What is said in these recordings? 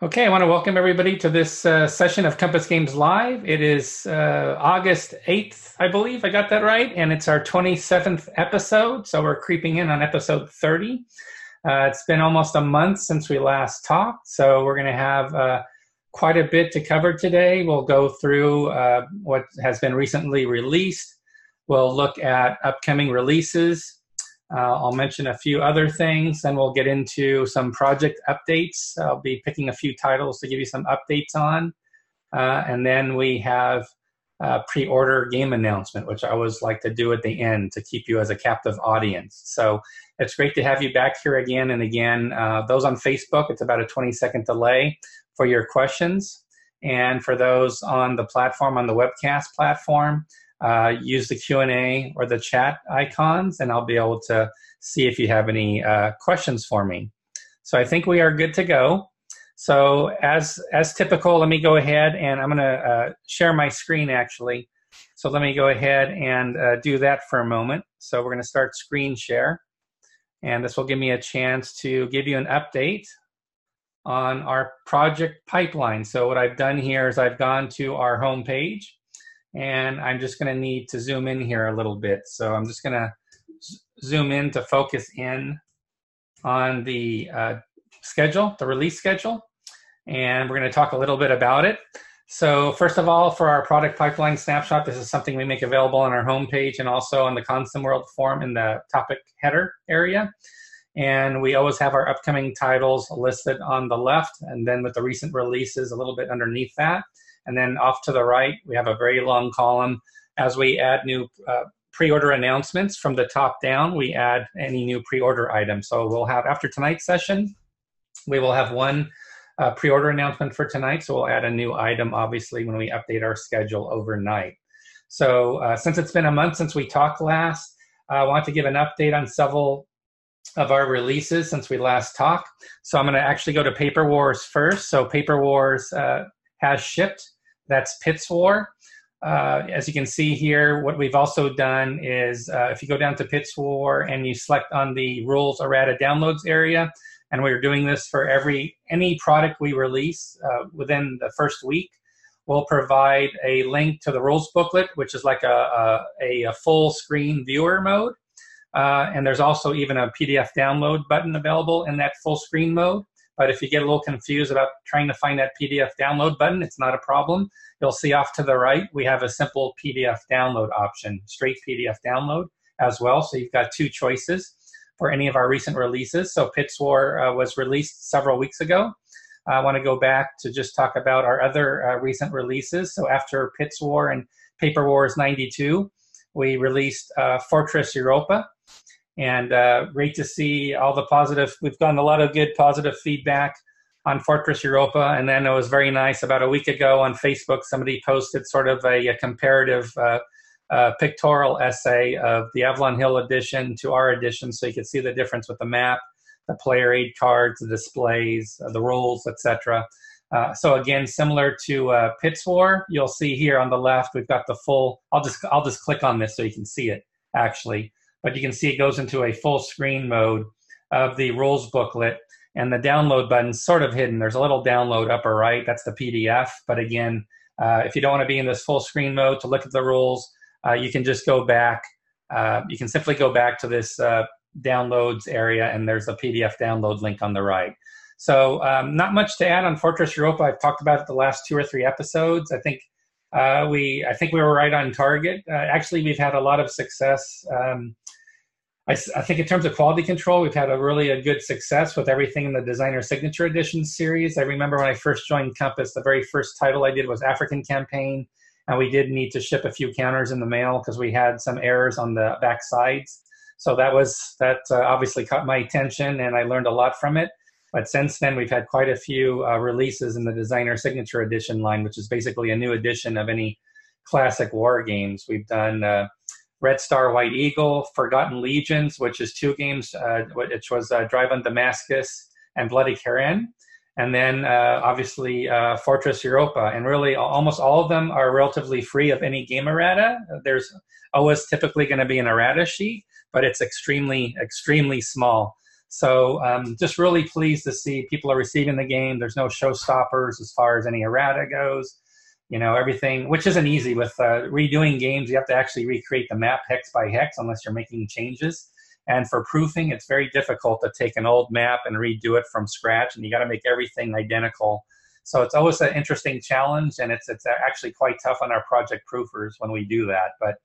Okay, I want to welcome everybody to this uh, session of Compass Games Live. It is uh, August 8th, I believe. I got that right. And it's our 27th episode. So we're creeping in on episode 30. Uh, it's been almost a month since we last talked. So we're going to have uh, quite a bit to cover today. We'll go through uh, what has been recently released, we'll look at upcoming releases. Uh, I'll mention a few other things, then we'll get into some project updates. I'll be picking a few titles to give you some updates on. Uh, and then we have a pre-order game announcement, which I always like to do at the end to keep you as a captive audience. So it's great to have you back here again and again. Uh, those on Facebook, it's about a 20 second delay for your questions. And for those on the platform, on the webcast platform, uh, use the Q&A or the chat icons and I'll be able to see if you have any uh, questions for me. So I think we are good to go. So as, as typical, let me go ahead and I'm going to uh, share my screen actually. So let me go ahead and uh, do that for a moment. So we're going to start screen share. And this will give me a chance to give you an update on our project pipeline. So what I've done here is I've gone to our home page and I'm just going to need to zoom in here a little bit. So I'm just going to zoom in to focus in on the uh, schedule, the release schedule, and we're going to talk a little bit about it. So first of all, for our product pipeline snapshot, this is something we make available on our homepage and also on the ConsimWorld forum in the topic header area. And we always have our upcoming titles listed on the left, and then with the recent releases a little bit underneath that. And then off to the right, we have a very long column. As we add new uh, pre-order announcements from the top down, we add any new pre-order items. So we'll have, after tonight's session, we will have one uh, pre-order announcement for tonight. So we'll add a new item, obviously, when we update our schedule overnight. So uh, since it's been a month since we talked last, I want to give an update on several of our releases since we last talked. So I'm going to actually go to Paper Wars first. So Paper Wars uh, has shipped. That's Pits War. Uh, as you can see here, what we've also done is uh, if you go down to Pits War and you select on the rules errata downloads area, and we're doing this for every any product we release uh, within the first week, we'll provide a link to the rules booklet, which is like a, a, a full screen viewer mode. Uh, and there's also even a PDF download button available in that full screen mode. But if you get a little confused about trying to find that PDF download button, it's not a problem. You'll see off to the right, we have a simple PDF download option, straight PDF download as well. So you've got two choices for any of our recent releases. So Pits War uh, was released several weeks ago. I want to go back to just talk about our other uh, recent releases. So after Pits War and Paper Wars 92, we released uh, Fortress Europa and uh, great to see all the positive. We've gotten a lot of good positive feedback on Fortress Europa, and then it was very nice. About a week ago on Facebook, somebody posted sort of a, a comparative uh, uh, pictorial essay of the Avalon Hill edition to our edition, so you could see the difference with the map, the player aid cards, the displays, uh, the rules, etc. Uh, so again, similar to uh, Pits War, you'll see here on the left, we've got the full. I'll just I'll just click on this so you can see it actually but you can see it goes into a full screen mode of the rules booklet and the download button's sort of hidden. There's a little download upper right, that's the PDF. But again, uh, if you don't want to be in this full screen mode to look at the rules, uh, you can just go back. Uh, you can simply go back to this uh, downloads area and there's a PDF download link on the right. So um, not much to add on Fortress Europa. I've talked about it the last two or three episodes. I think uh, we I think we were right on target. Uh, actually, we've had a lot of success. Um, I, I, think in terms of quality control, we've had a really a good success with everything in the Designer Signature Edition series. I remember when I first joined Compass, the very first title I did was African Campaign, and we did need to ship a few counters in the mail because we had some errors on the back sides. So that was that uh, obviously caught my attention, and I learned a lot from it. But since then, we've had quite a few uh, releases in the Designer Signature Edition line, which is basically a new edition of any classic war games. We've done uh, Red Star, White Eagle, Forgotten Legions, which is two games, uh, which was uh, Drive on Damascus and Bloody Kasserine. And then uh, obviously uh, Fortress Europa. And really, almost all of them are relatively free of any game errata. There's always typically going to be an errata sheet, but it's extremely, extremely small. So um, just really pleased to see people are receiving the game. There's no showstoppers as far as any errata goes. You know, everything, which isn't easy with uh, redoing games. You have to actually recreate the map hex by hex unless you're making changes. And for proofing, it's very difficult to take an old map and redo it from scratch, and you got to make everything identical. So it's always an interesting challenge, and it's it's actually quite tough on our project proofers when we do that. But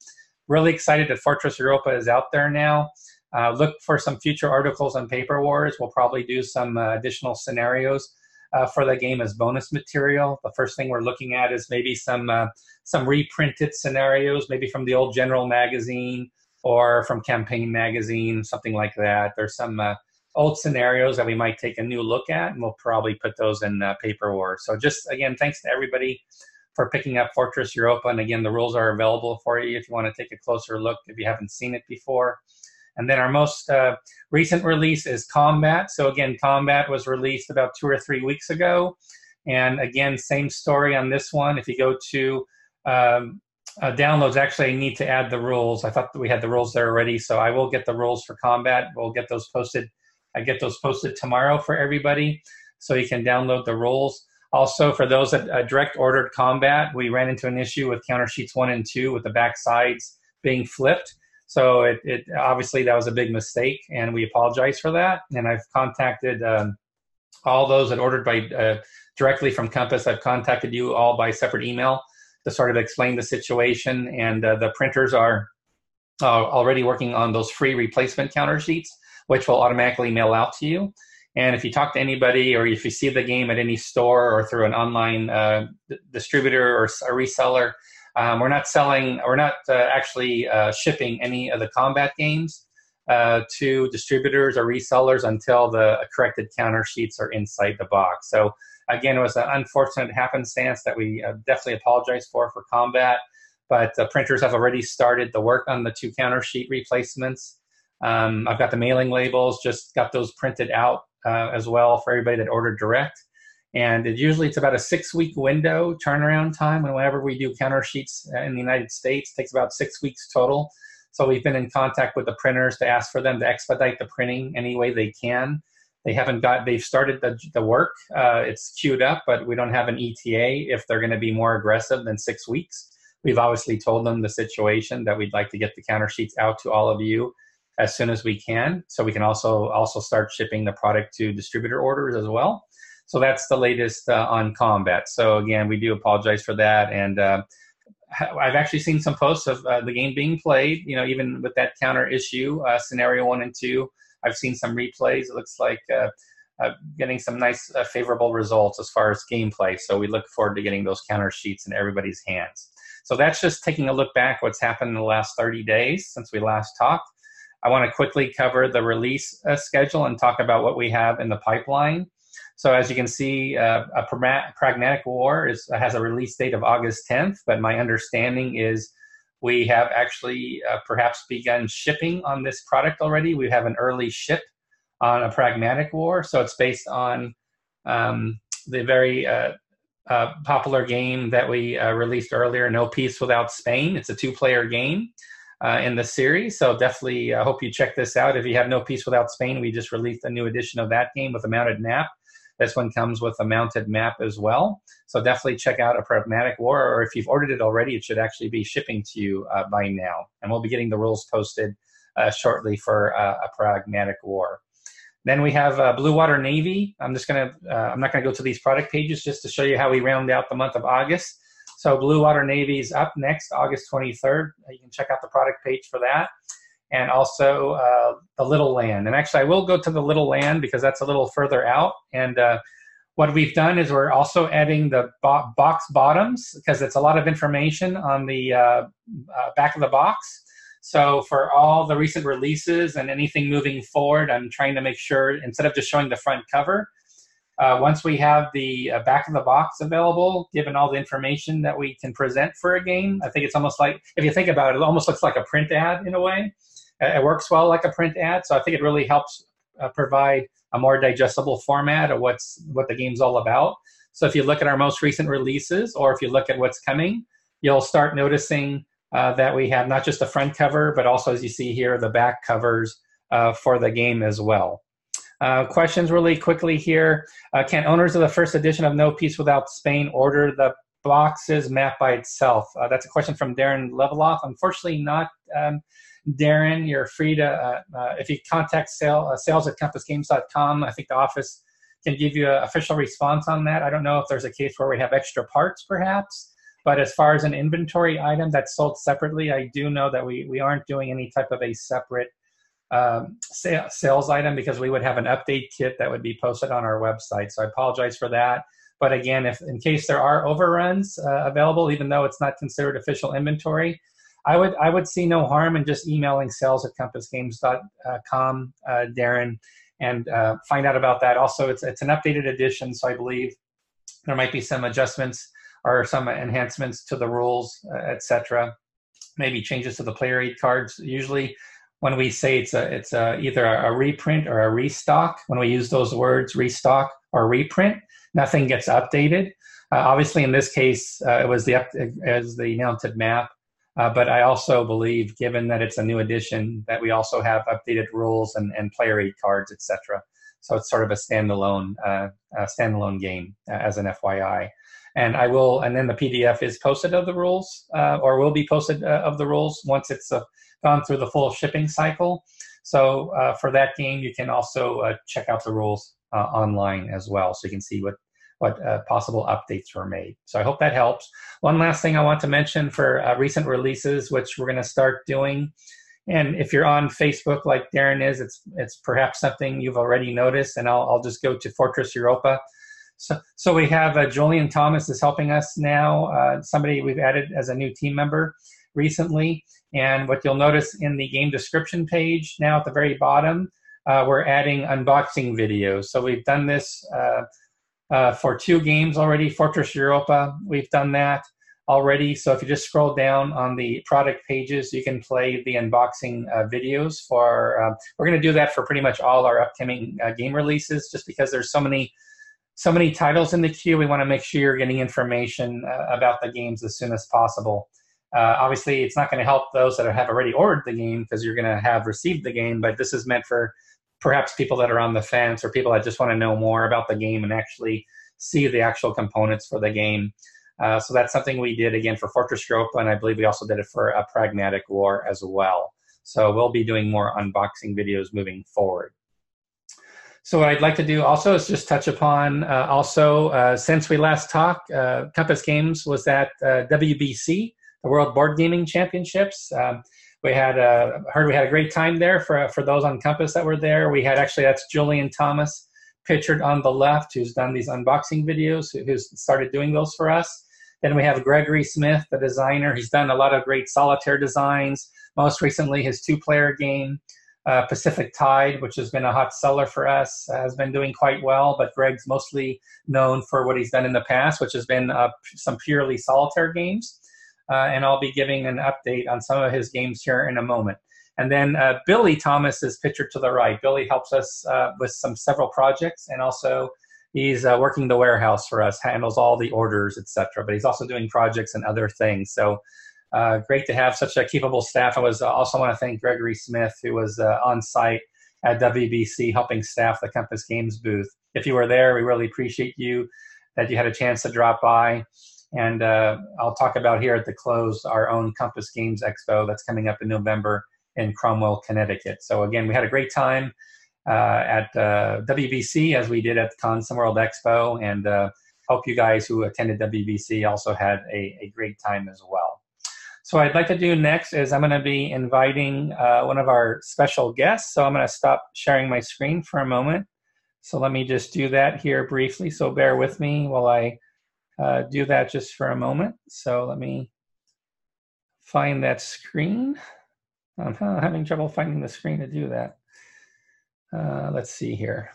really excited that Fortress Europa is out there now. Uh, look for some future articles on Paper Wars. We'll probably do some uh, additional scenarios uh, for the game as bonus material. The first thing we're looking at is maybe some uh, some reprinted scenarios, maybe from the old General magazine or from Campaign magazine, something like that. There's some uh, old scenarios that we might take a new look at, and we'll probably put those in uh, Paper Wars. So just again, thanks to everybody for picking up Fortress Europa. And again, the rules are available for you if you want to take a closer look if you haven't seen it before. And then our most uh, recent release is Combat. So again, Combat was released about two or three weeks ago. And again, same story on this one. If you go to um, uh, downloads, actually, I need to add the rules. I thought that we had the rules there already, so I will get the rules for Combat. We'll get those posted. I get those posted tomorrow for everybody, so you can download the rules. Also, for those that uh, direct ordered Combat, we ran into an issue with counter sheets one and two with the back sides being flipped. So it, it, obviously that was a big mistake, and we apologize for that. And I've contacted um, all those that ordered by uh, directly from Compass. I've contacted you all by separate email to sort of explain the situation, and uh, the printers are uh, already working on those free replacement counter sheets, which will automatically mail out to you. And if you talk to anybody, or if you see the game at any store or through an online uh, distributor or a reseller, um, we're not selling, we're not uh, actually uh, shipping any of the combat games uh, to distributors or resellers until the corrected counter sheets are inside the box. So again, it was an unfortunate happenstance that we uh, definitely apologize for for combat. But the printers have already started the work on the two counter sheet replacements. Um, I've got the mailing labels, just got those printed out uh, as well for everybody that ordered direct. And it usually it's about a six week window turnaround time. Whenever we do counter sheets uh, in the United States, takes about six weeks total. So we've been in contact with the printers to ask for them to expedite the printing any way they can. They haven't got, they've started the, the work. Uh, it's queued up, but we don't have an ETA if they're going to be more aggressive than six weeks. We've obviously told them the situation that we'd like to get the counter sheets out to all of you as soon as we can, so we can also also start shipping the product to distributor orders as well. So that's the latest uh, on combat. So again, we do apologize for that, and uh, I've actually seen some posts of uh, the game being played. You know, even with that counter issue, uh, scenario one and two, I've seen some replays. It looks like. Uh, uh, getting some nice favorable results as far as gameplay. So we look forward to getting those counter sheets in everybody's hands. So that's just taking a look back what's happened in the last 30 days since we last talked. I want to quickly cover the release uh, schedule and talk about what we have in the pipeline. So as you can see, uh, a pragmatic war is, has a release date of August 10th, but my understanding is we have actually uh, perhaps begun shipping on this product already. We have an early ship on a pragmatic war, so it's based on um, the very uh, uh popular game that we uh, released earlier, No Peace Without Spain. It's a two-player game uh, in the series. So definitely, I uh, hope you check this out. If you have No Peace Without Spain, we just released a new edition of that game with a mounted map. This one comes with a mounted map as well. So definitely check out a Pragmatic War, or if you've ordered it already, it should actually be shipping to you uh, by now. And we'll be getting the rules posted uh, shortly for uh, a Pragmatic War. Then we have uh, Blue Water Navy. I'm just gonna, uh, I'm not gonna go to these product pages just to show you how we round out the month of August. So Blue Water Navy is up next, August 23rd. You can check out the product page for that. And also uh, the Little Land. And actually, I will go to the Little Land because that's a little further out. And uh, what we've done is we're also adding the bo- box bottoms because it's a lot of information on the uh, uh, back of the box. So for all the recent releases and anything moving forward, I'm trying to make sure instead of just showing the front cover, uh, once we have the uh, back of the box available, given all the information that we can present for a game, I think it's almost like, if you think about it, it almost looks like a print ad in a way. It works well like a print ad, so I think it really helps uh, provide a more digestible format of what's what the game's all about. So if you look at our most recent releases, or if you look at what's coming, you'll start noticing uh, that we have not just the front cover, but also, as you see here, the back covers uh, for the game as well. Uh, questions really quickly here. Uh, can owners of the first edition of No Peace Without Spain order the boxes map by itself? Uh, that's a question from Darren Leveloff. Unfortunately, not. Um, Darren, you're free to, uh, uh, if you contact sale, uh, sales at compassgames.com, I think the office can give you an official response on that. I don't know if there's a case where we have extra parts, perhaps. But as far as an inventory item that's sold separately, I do know that we, we aren't doing any type of a separate um, sales item because we would have an update kit that would be posted on our website. So I apologize for that. But again, if in case there are overruns uh, available, even though it's not considered official inventory, I would I would see no harm in just emailing sales at compassgames.com, uh, Darren, and uh, find out about that. Also, it's it's an updated edition, so I believe there might be some adjustments or some enhancements to the rules, uh, etc. Maybe changes to the player aid cards. Usually, when we say it's a it's a, either a reprint or a restock, when we use those words restock or reprint, nothing gets updated. Uh, obviously, in this case, uh, it was the as the mounted map. Uh, but I also believe, given that it's a new edition, that we also have updated rules and, and player aid cards, etc. So it's sort of a standalone uh, a standalone game uh, as an FYI and I will, and then the PDF is posted of the rules, uh, or will be posted uh, of the rules once it's uh, gone through the full shipping cycle. So for that game, you can also check out the rules online as well, so you can see what what possible updates were made. So I hope that helps. One last thing I want to mention for recent releases, which we're going to start doing. And if you're on Facebook like Darren is, it's it's perhaps something you've already noticed. And I'll, I'll just go to Fortress Europa so, so we have uh, Julian Thomas is helping us now. Uh, somebody we've added as a new team member recently. And what you'll notice in the game description page now at the very bottom, uh, we're adding unboxing videos. So we've done this uh, uh, for two games already. Fortress Europa, we've done that already. So if you just scroll down on the product pages, you can play the unboxing uh, videos for. Uh, we're going to do that for pretty much all our upcoming uh, game releases, just because there's so many so many titles in the queue. We want to make sure you're getting information uh, about the games as soon as possible. Uh, obviously, it's not going to help those that have already ordered the game because you're going to have received the game, but this is meant for perhaps people that are on the fence or people that just want to know more about the game and actually see the actual components for the game. Uh, so that's something we did again for Fortress Europa, and I believe we also did it for a Pragmatic War as well. So we'll be doing more unboxing videos moving forward. So what I'd like to do also is just touch upon uh, also uh, since we last talked, uh, Compass Games was at uh, WBC, the World Board Gaming Championships. Um, we had uh, heard we had a great time there for for those on Compass that were there. We had actually that's Julian Thomas pictured on the left, who's done these unboxing videos, who's started doing those for us. Then we have Gregory Smith, the designer. He's done a lot of great solitaire designs. Most recently, his two-player game. Uh, Pacific Tide, which has been a hot seller for us, has been doing quite well. But Greg's mostly known for what he's done in the past, which has been uh, some purely solitaire games. Uh, and I'll be giving an update on some of his games here in a moment. And then uh, Billy Thomas is pictured to the right. Billy helps us uh, with some several projects, and also he's uh, working the warehouse for us, handles all the orders, etc. But he's also doing projects and other things. So uh, great to have such a capable staff. I was uh, also want to thank Gregory Smith, who was on site at WBC helping staff the Compass Games booth. If you were there, we really appreciate you that you had a chance to drop by. And uh, I'll talk about here at the close our own Compass Games Expo that's coming up in November in Cromwell, Connecticut. So again, we had a great time uh, at uh, WBC as we did at the ConsimWorld Expo, and hope you guys who attended WBC also had a, a great time as well. So I'd like to do next is I'm going to be inviting uh, one of our special guests. So I'm going to stop sharing my screen for a moment. So let me just do that here briefly. So bear with me while I uh, do that just for a moment. So let me find that screen. I'm having trouble finding the screen to do that. Uh, let's see here.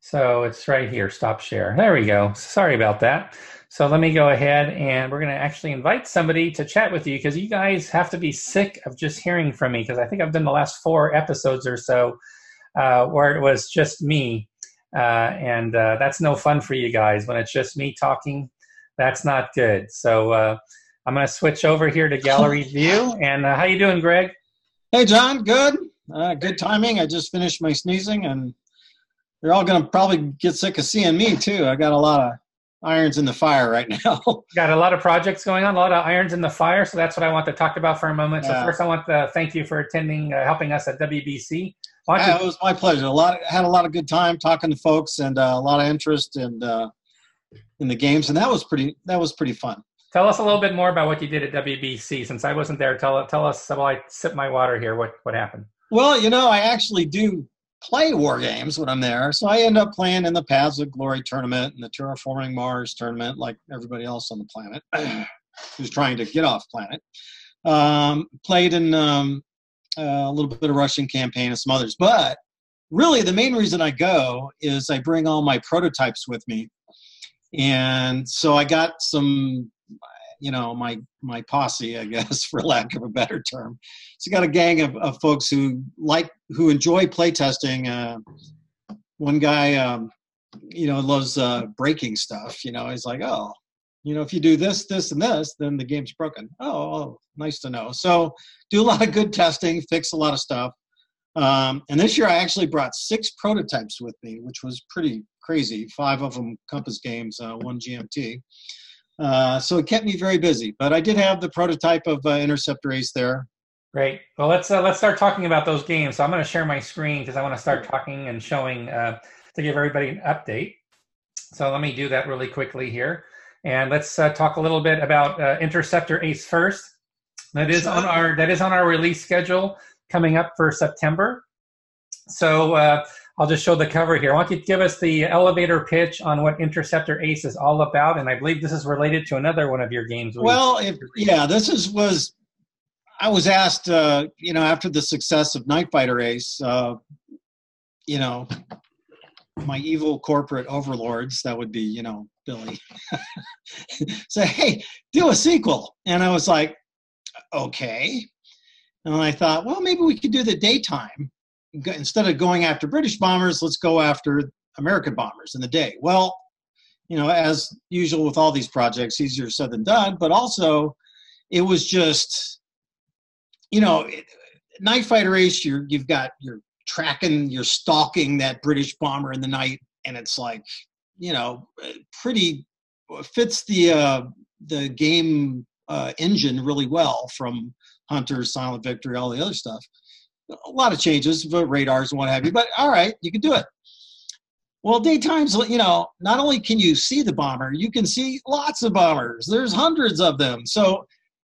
So it's right here, stop share. There we go. Sorry about that. So let me go ahead and we're going to actually invite somebody to chat with you because you guys have to be sick of just hearing from me because I think I've done the last four episodes or so uh, where it was just me. Uh, and uh, that's no fun for you guys. When it's just me talking, that's not good. So uh, I'm going to switch over here to gallery view. And uh, how you doing, Greg? Hey, John. Good. Uh, good timing. I just finished my sneezing and they're all going to probably get sick of seeing me too. I got a lot of irons in the fire right now. got a lot of projects going on, a lot of irons in the fire. So that's what I want to talk about for a moment. Yeah. So first, I want to thank you for attending, uh, helping us at WBC. Yeah, it was my pleasure. A lot had a lot of good time talking to folks and uh, a lot of interest and uh, in the games, and that was pretty that was pretty fun. Tell us a little bit more about what you did at WBC. Since I wasn't there, tell tell us while I sip my water here. What what happened? Well, you know, I actually do play war games when I'm there. So I end up playing in the Paths of Glory tournament and the Terraforming Mars tournament, like everybody else on the planet who's trying to get off planet. Um, played in um, a little bit of Russian campaign and some others. But really, the main reason I go is I bring all my prototypes with me. And so I got some you know my my posse i guess for lack of a better term so got a gang of, of folks who like who enjoy playtesting uh, one guy um, you know loves uh, breaking stuff you know he's like oh you know if you do this this and this then the game's broken oh, nice to know so do a lot of good testing fix a lot of stuff um, and this year i actually brought six prototypes with me which was pretty crazy five of them compass games uh, one gmt uh, so it kept me very busy. But I did have the prototype of uh, Interceptor Ace there. Great. Well, let's uh, let's start talking about those games. So I'm going to share my screen because I want to start talking and showing uh, to give everybody an update. So let me do that really quickly here, and let's uh, talk a little bit about uh, Interceptor Ace first. That is on our that is on our release schedule coming up for September. So I'll just show the cover here. I want you to give us the elevator pitch on what Interceptor Ace is all about, and I believe this is related to another one of your games. Well, if, yeah, this is was I was asked, uh, you know, after the success of Night Fighter Ace, uh, you know, my evil corporate overlords, that would be, you know, Billy, say, hey, do a sequel, and I was like, okay, and I thought, well, maybe we could do the daytime. Instead of going after British bombers, let's go after American bombers in the day. Well, you know, as usual with all these projects, easier said than done, but also it was just, you know, night fighter ace, you're, you've got, you're tracking, you're stalking that British bomber in the night, and it's like, you know, pretty fits the, uh, the game uh, engine really well from Hunter, Silent Victory, all the other stuff a lot of changes but radars and what have you, but all right, you can do it. Well, daytime's, you know, not only can you see the bomber, you can see lots of bombers. There's hundreds of them. So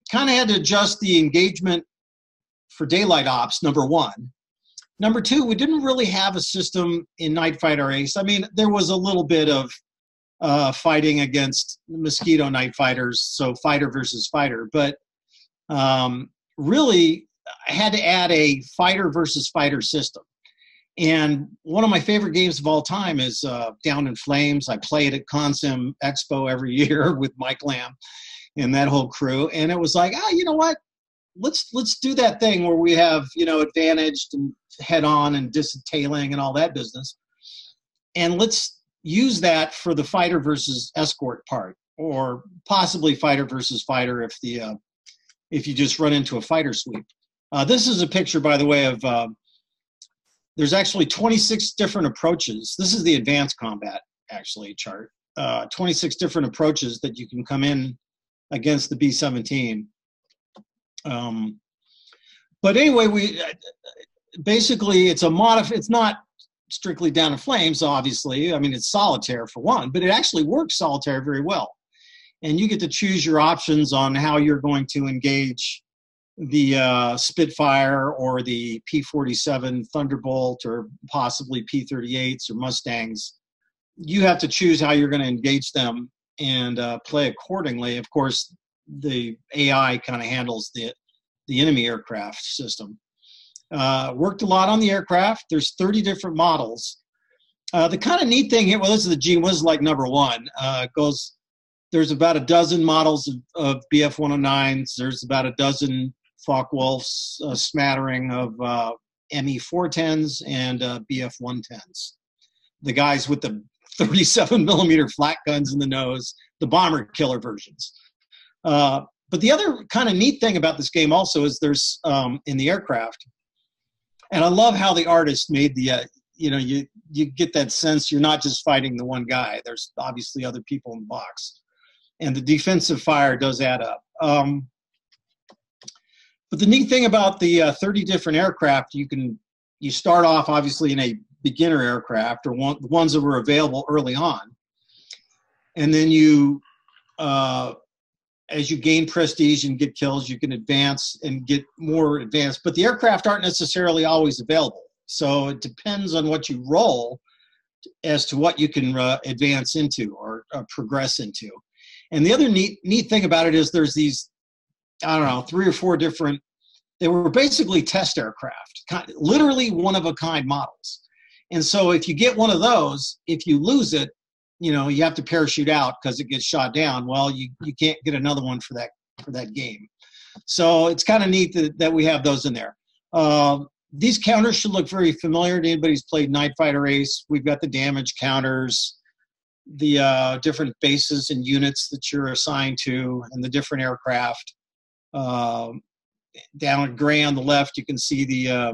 kind of had to adjust the engagement for daylight ops, number one. Number two, we didn't really have a system in Night Fighter Ace. I mean, there was a little bit of uh, fighting against mosquito night fighters, so fighter versus fighter, but um, really I had to add a fighter versus fighter system. And one of my favorite games of all time is uh, Down in Flames. I play it at Consim Expo every year with Mike Lamb and that whole crew. And it was like, ah, oh, you know what? Let's let's do that thing where we have you know advantaged and head on and distailing and all that business, and let's use that for the fighter versus escort part, or possibly fighter versus fighter if the uh, if you just run into a fighter sweep. Uh, this is a picture, by the way, of uh, there's actually 26 different approaches. This is the advanced combat actually chart. Uh, 26 different approaches that you can come in against the B-17. Um, but anyway, we basically it's a modif. It's not strictly down in flames, obviously. I mean, it's solitaire for one, but it actually works solitaire very well. And you get to choose your options on how you're going to engage the uh, Spitfire or the P 47 Thunderbolt or possibly P 38s or Mustangs. You have to choose how you're going to engage them and uh, play accordingly. Of course, the AI kind of handles the, the enemy aircraft system. Uh, worked a lot on the aircraft. There's 30 different models. Uh, the kind of neat thing here, well, this is the G, was like number one. Uh, goes, there's about a dozen models of, of BF 109s. There's about a dozen Focke-Wulfs, a smattering of uh, ME 410s and uh, BF 110s. The guys with the 37 millimeter flat guns in the nose, the bomber killer versions. Uh, but the other kind of neat thing about this game also is there's um, in the aircraft, and I love how the artist made the uh, you know you you get that sense you're not just fighting the one guy. There's obviously other people in the box, and the defensive fire does add up. Um, but the neat thing about the uh, 30 different aircraft, you can you start off obviously in a beginner aircraft or one the ones that were available early on, and then you uh, as you gain prestige and get kills, you can advance and get more advanced. But the aircraft aren't necessarily always available. So it depends on what you roll as to what you can uh, advance into or uh, progress into. And the other neat neat thing about it is there's these, I don't know, three or four different. They were basically test aircraft, kind, literally one of a kind models. And so if you get one of those, if you lose it, you know you have to parachute out because it gets shot down. Well, you you can't get another one for that for that game. So it's kind of neat that, that we have those in there. Uh, these counters should look very familiar to anybody who's played Night Fighter Ace. We've got the damage counters, the uh, different bases and units that you're assigned to, and the different aircraft. Uh, down at gray on the left, you can see the uh,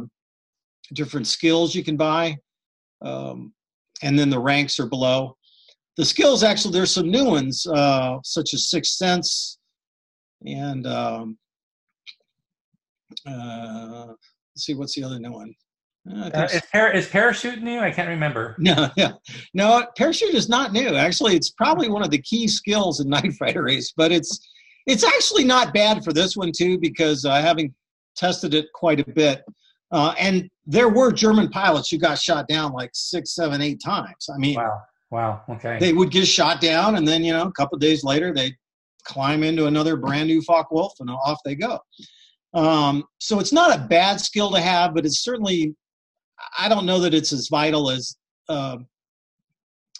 different skills you can buy, um, and then the ranks are below. The skills actually, there's some new ones, uh, such as Sixth Sense, and um, uh, let's see what's the other new one. Uh, uh is, par- is, parachute new? I can't remember. No, yeah, no. Parachute is not new. Actually, it's probably one of the key skills in Night Fighter Ace, but it's it's actually not bad for this one too because uh, having tested it quite a bit, uh, and there were German pilots who got shot down like six, seven, eight times. I mean, wow, wow, okay. They would get shot down, and then you know a couple days later they climb into another brand new Focke-Wulf, and off they go. Um, so it's not a bad skill to have, but it's certainly, I don't know that it's as vital as, uh,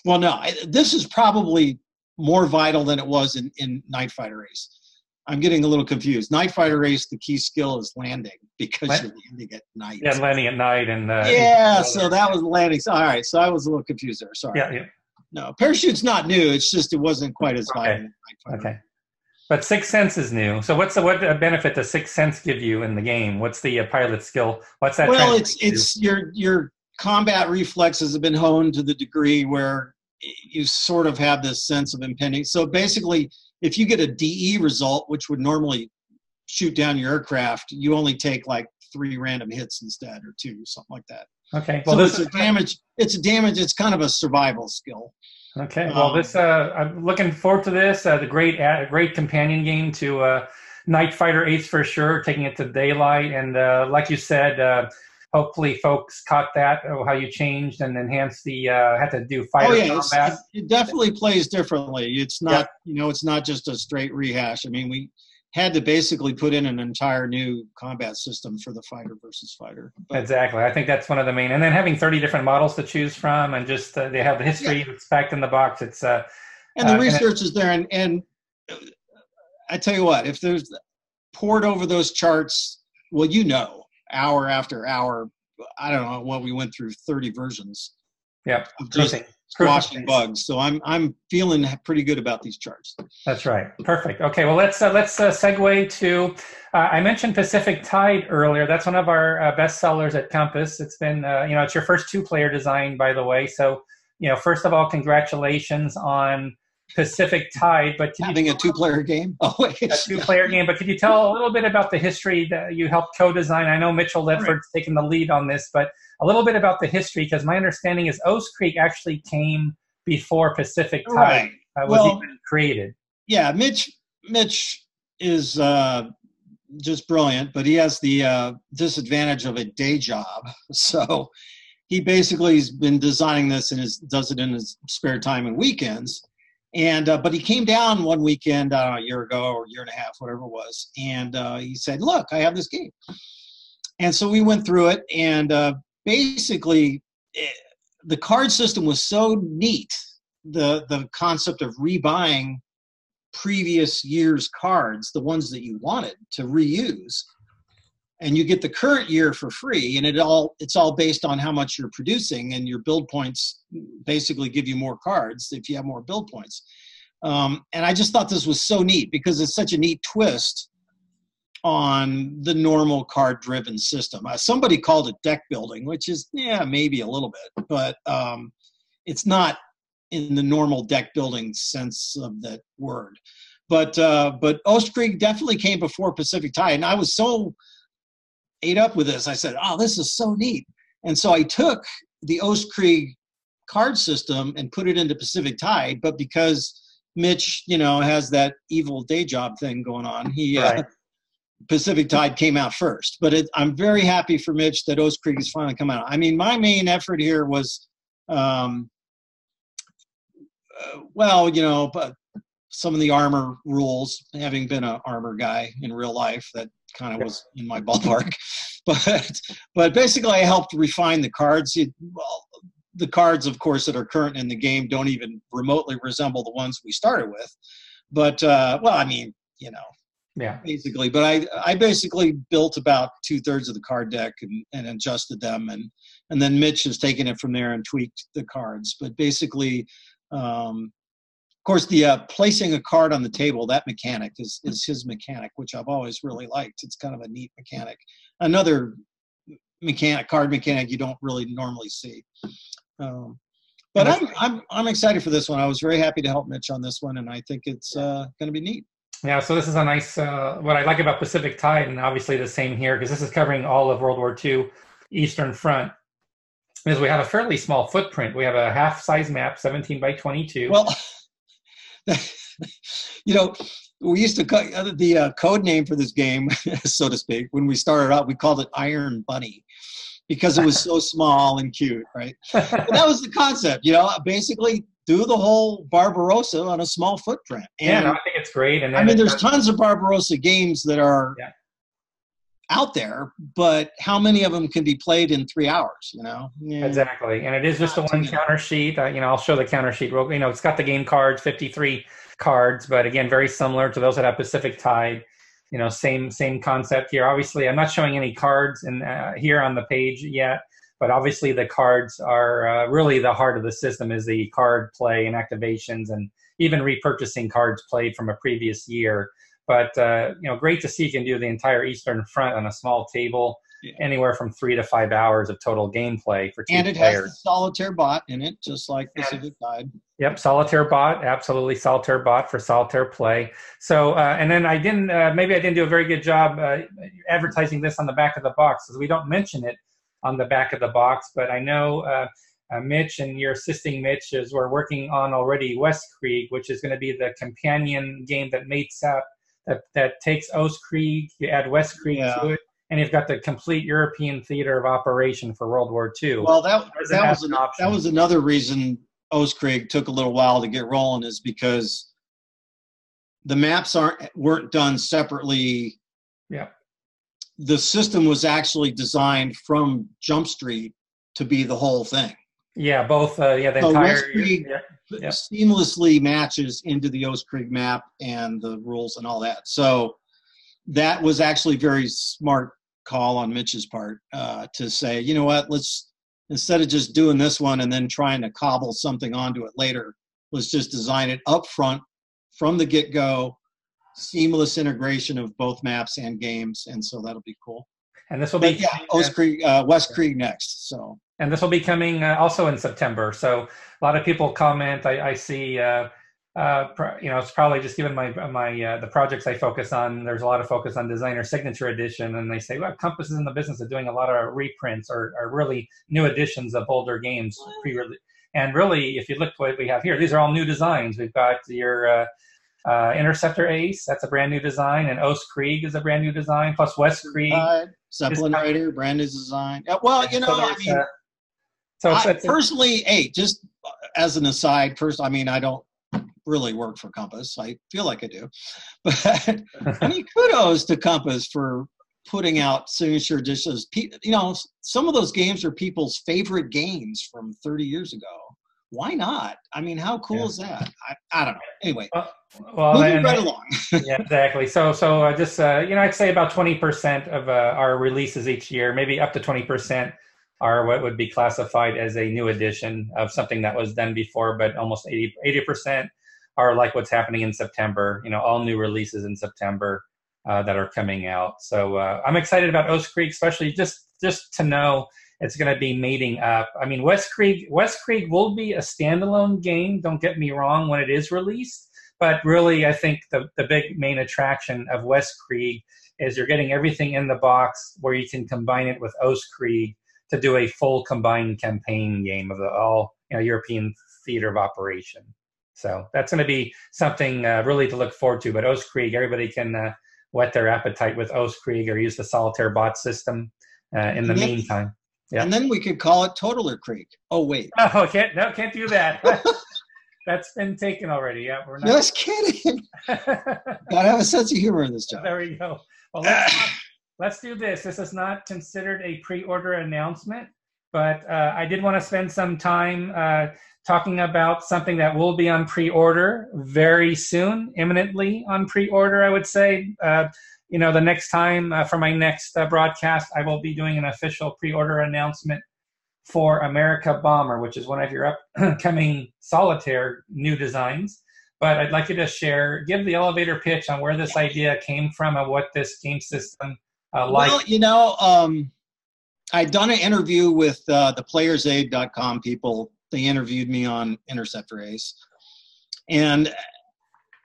well, no, I, this is probably more vital than it was in, in Night Fighter Ace. I'm getting a little confused. Night Fighter Ace, the key skill is landing because you're landing at night. Yeah, landing at night and uh, yeah, so that was landing. So, all right, so I was a little confused there. Sorry. Yeah, yeah. No, parachute's not new. It's just it wasn't quite as. Okay. okay. But Sixth Sense is new. So what's the what benefit does Sixth Sense give you in the game? What's the uh, pilot skill? What's that? Well, it's it's your your combat reflexes have been honed to the degree where you sort of have this sense of impending. So basically, if you get a DE result, which would normally shoot down your aircraft, you only take like three random hits instead, or two, something like that. Okay. Well, so this it's is a damage. It's a damage. It's kind of a survival skill. Okay. Well, um, this uh, I'm looking forward to this. Uh, the great, uh, great companion game to uh, Night Fighter Ace for sure, taking it to daylight, and uh, like you said, uh, hopefully folks caught that uh, how you changed and enhanced the uh, had to do fighter oh, yeah, combat. It definitely plays differently. It's not, you know, it's not just a straight rehash. I mean, we had to basically put in an entire new combat system for the fighter versus fighter. But, exactly. I think that's one of the main. And then having 30 different models to choose from, and just uh, they have the history yeah. packed in the box. It's uh, and the uh, research and is there. And, and I tell you what, if there's poured over those charts, well, you know, hour after hour, I don't know what we went through 30 versions. Yeah, just squashing bugs. So I'm I'm feeling pretty good about these charts. That's right. Perfect. Okay. Well, let's uh, let's uh, segue to. Uh, I mentioned Pacific Tide earlier. That's one of our uh, best sellers at Compass. It's been uh, you know it's your first two player design by the way. So you know first of all congratulations on Pacific Tide, but having you, a two-player game. Oh, wait. a two-player game. But could you tell a little bit about the history that you helped co-design? I know Mitchell Ledford's right. taken the lead on this, but a little bit about the history, because my understanding is Ostkrieg actually came before Pacific Tide right. was well, even created. Yeah, Mitch. Mitch is uh, just brilliant, but he has the uh, disadvantage of a day job, so he basically has been designing this and is, does it in his spare time and weekends and uh, but he came down one weekend, I a year ago or a year and a half, whatever it was, and uh, he said, "Look, I have this game." And so we went through it, and uh, basically, it, eh, the card system was so neat. The the concept of rebuying previous year's cards, the ones that you wanted to reuse, and you get the current year for free and it all it's all based on how much you're producing and your build points basically give you more cards if you have more build points um, and i just thought this was so neat because it's such a neat twist on the normal card driven system. Uh, somebody called it deck building, which is, yeah, maybe a little bit, but um, it's not in the normal deck building sense of that word. But uh, but Ostkrieg definitely came before Pacific Tide, and I was so ate up with this. I said, "Oh, this is so neat!" And so I took the Ostkrieg card system and put it into Pacific Tide, but because Mitch, you know, has that evil day job thing going on, he uh, right. uh, Pacific Tide came out first. But it, I'm very happy for Mitch that Ostkrieg has finally come out. I mean, my main effort here was, um, uh, well, you know, but some of the armor rules, having been an armor guy in real life, that kind of was in my ballpark. but but basically, I helped refine the cards. It, well, the cards, of course, that are current in the game don't even remotely resemble the ones we started with. But uh, well, I mean, you know, yeah, basically. But I I basically built about two thirds of the card deck and, and adjusted them, and and then Mitch has taken it from there and tweaked the cards. But basically, um, of course, the uh, placing a card on the table, that mechanic is, is his mechanic, which I've always really liked. It's kind of a neat mechanic. Another mechanic, card mechanic you don't really normally see. Um, but I'm, I'm, I'm excited for this one. I was very happy to help Mitch on this one, and I think it's uh, going to be neat. Yeah, so this is a nice, uh, what I like about Pacific Tide, and obviously the same here, because this is covering all of World War II Eastern Front is we have a fairly small footprint. We have a half size map, 17 by 22. Well, you know, we used to call uh, the uh, code name for this game, so to speak, when we started out, we called it Iron Bunny because it was so small and cute, right? But that was the concept, you know, basically do the whole Barbarossa on a small footprint. And, yeah, no, I think it's great. And I mean, there's tons of Barbarossa games that are yeah out there, but how many of them can be played in three hours? You know, yeah. exactly. And it is just a one counter sheet. Uh, you know, I'll show the counter sheet. Real, you know, it's got the game cards, fifty-three cards, but again, very similar to those that have Pacific Tide. You know, same same concept here. Obviously, I'm not showing any cards in uh, here on the page yet, but obviously the cards are uh, really the heart of the system. Is the card play and activations, and even repurchasing cards played from a previous year but uh, you know, great to see you can do the entire Eastern Front on a small table, yeah. anywhere from three to five hours of total gameplay for two and it players. has the solitaire bot in it, just like Pacific Tide. Yep, solitaire bot, absolutely solitaire bot for solitaire play. So, uh, and then I didn't, uh, maybe I didn't do a very good job uh, advertising this on the back of the box, because we don't mention it on the back of the box. But I know uh, uh, Mitch and you're assisting Mitch as we're working on already West Krieg, which is going to be the companion game that mates up that, that takes Ostkrieg, you add Westkrieg yeah. to it, and you've got the complete European theater of operation for World War II. Well, that, that, was, an, that was another reason Ostkrieg took a little while to get rolling is because the maps aren't weren't done separately. Yeah. The system was actually designed from Jump Street to be the whole thing. Yeah, both. Uh, yeah, the so entire. West yeah yep. seamlessly matches into the Ostkrieg map and the rules and all that. So that was actually very smart call on Mitch's part uh, to say, you know what, let's instead of just doing this one and then trying to cobble something onto it later, let's just design it up front from the get go, seamless integration of both maps and games, and so that'll be cool. And this will but be yeah, Ostkrieg, uh, Westkrieg next. So and this will be coming uh, also in September. So a lot of people comment. I, I see, uh, uh, you know, it's probably just given my my uh, the projects I focus on. There's a lot of focus on designer signature edition, and they say, well, Compass is in the business of doing a lot of reprints or, or really new editions of older games pre And really, if you look what we have here, these are all new designs. We've got your uh, uh, Interceptor Ace, that's a brand new design, and Ostkrieg is a brand new design, plus Westkrieg. Uh, Zeppelin Raider, brand new design. well, you know, so I mean, uh, so I, personally, hey, just as an aside, first, I mean, I don't really work for Compass. I feel like I do, but I mean, kudos to Compass for putting out signature dishes. You know, some of those games are people's favorite games from 30 years ago. Why not? I mean, how cool yeah. is that? I, I don't know. Anyway, well, well moving right along. yeah, exactly. So, so uh, just uh, you know, I'd say about 20% of uh, our releases each year, maybe up to 20% are what would be classified as a new edition of something that was done before, but almost 80 percent are like what's happening in September. You know, all new releases in September. uh, that are coming out. So uh, I'm excited about Ostkrieg, especially just just to know it's going to be mating up. I mean, Westkrieg West Creek will be a standalone game. Don't get me wrong when it is released, but really, I think the the big main attraction of West Creek is you're getting everything in the box where you can combine it with Oast Creek to do a full combined campaign game of the all you know European theater of operation. So that's going to be something uh, really to look forward to. But Ostkrieg, everybody can uh, whet their appetite with Ostkrieg or use the solitaire bot system uh, in the meantime. Yeah. And then we could call it Totaler Krieg. Oh wait. Oh, can't no, can't do that. That's been taken already. Yeah, we're not. Just kidding. Gotta have a sense of humor in this job. There we go. Well, let's, let's do this. This is not considered a pre-order announcement, but uh, I did want to spend some time uh, talking about something that will be on pre-order very soon, imminently on pre-order. I would say. Uh, you know, the next time uh, for my next uh, broadcast, I will be doing an official pre-order announcement for Amerika Bomber, which is one of your upcoming solitaire new designs. But I'd like you to share, give the elevator pitch on where this idea came from and what this game system uh, like. Well, you know, um, I'd done an interview with uh, the playersaid.com people. They interviewed me on Interceptor Ace. And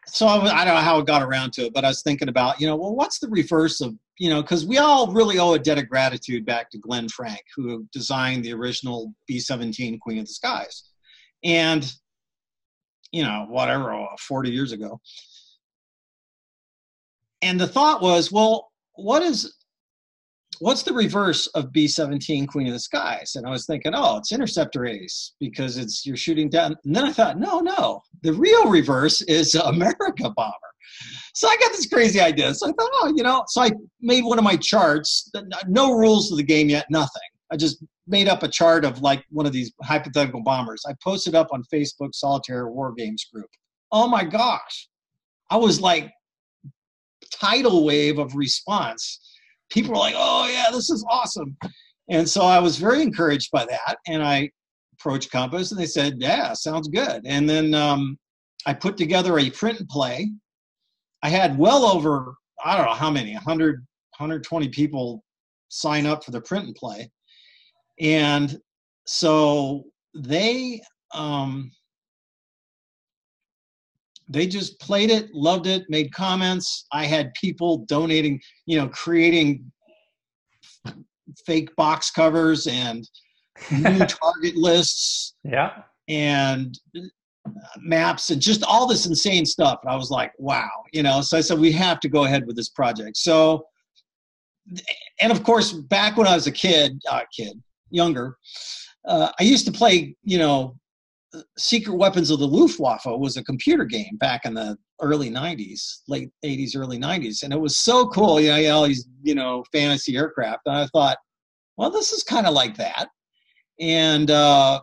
so I, I, don't know how it got around to it, but I was thinking about, you know, well, what's the reverse of, you know, because we all really owe a debt of gratitude back to Glenn Frank, who designed the original B 17 Queen of the Skies. And, you know, whatever, uh, 40 years ago. And the thought was, well, what is what's the reverse of B-17 Queen of the Skies? And I was thinking, oh, it's Interceptor Ace because it's you're shooting down. And then I thought, no, no, the real reverse is Amerika Bomber. So I got this crazy idea. So I thought, oh, you know, so I made one of my charts. No rules of the game yet, nothing. I just made up a chart of like one of these hypothetical bombers. I posted up on Facebook Solitaire War Games group. Oh my gosh. I was like tidal wave of response people were like, "Oh yeah, this is awesome," and so I was very encouraged by that. And I approached Compass, and they said, "Yeah, sounds good." And then um, I put together a print and play. I had well over I don't know how many 100 120 people sign up for the print and play, and so they um, they just played it, loved it, made comments. I had people donating, you know, creating fake box covers and new target lists. Yeah. And maps and just all this insane stuff. And I was like, wow, you know, so I said, we have to go ahead with this project. So, and of course, back when I was a kid, uh, kid, younger, uh, I used to play, you know, Secret Weapons of the Luftwaffe was a computer game back in the early 90s, late 80s, early 90s. And it was so cool. You know, you all these, you know, fantasy aircraft. And I thought, well, this is kind of like that. And uh,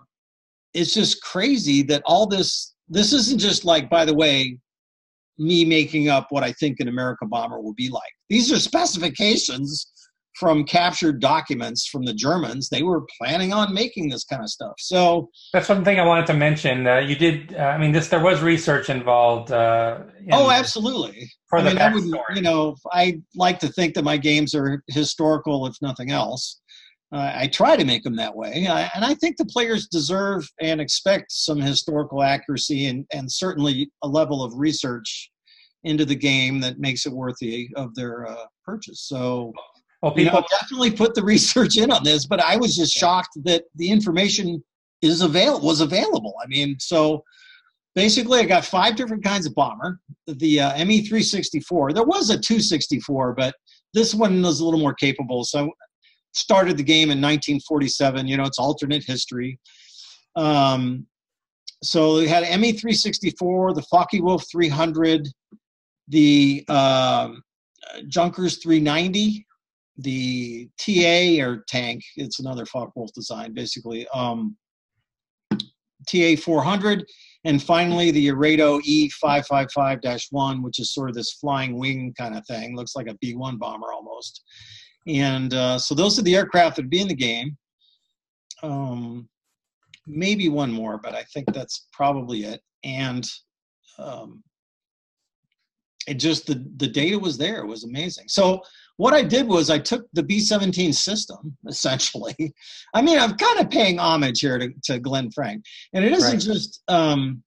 it's just crazy that all this, this isn't just like, by the way, me making up what I think an American bomber will be like. These are specifications from captured documents from the Germans. They were planning on making this kind of stuff. So that's one thing I wanted to mention. Uh, you did. Uh, I mean, this there was research involved. Uh, in, oh, absolutely. For I the mean, I would, you know, I like to think that my games are historical, if nothing else. Uh, I try to make them that way, I, and I think the players deserve and expect some historical accuracy and, and certainly a level of research into the game that makes it worthy of their uh, purchase. So well, people you know, definitely put the research in on this, but I was just shocked that the information is avail was available. I mean, so basically, I got five different kinds of bomber. The uh, ME364. There was a 264, but this one was a little more capable. So started the game in 1947. You know, it's alternate history. Um, so we had ME364, the Focke-Wulf 300, the um, Junkers 390, the TA or tank, it's another Focke-Wulf design, basically. Um, TA 400, and finally the Arado E555-1, which is sort of this flying wing kind of thing. Looks like a B-1 bomber almost. And uh, so those are the aircraft that would be in the game. Um, maybe one more, but I think that's probably it. And um, it just the the data was there. It was amazing. So what I did was I took the B17 system essentially. I mean, I'm kind of paying homage here to, to Glenn Frank, and it isn't Right. just um,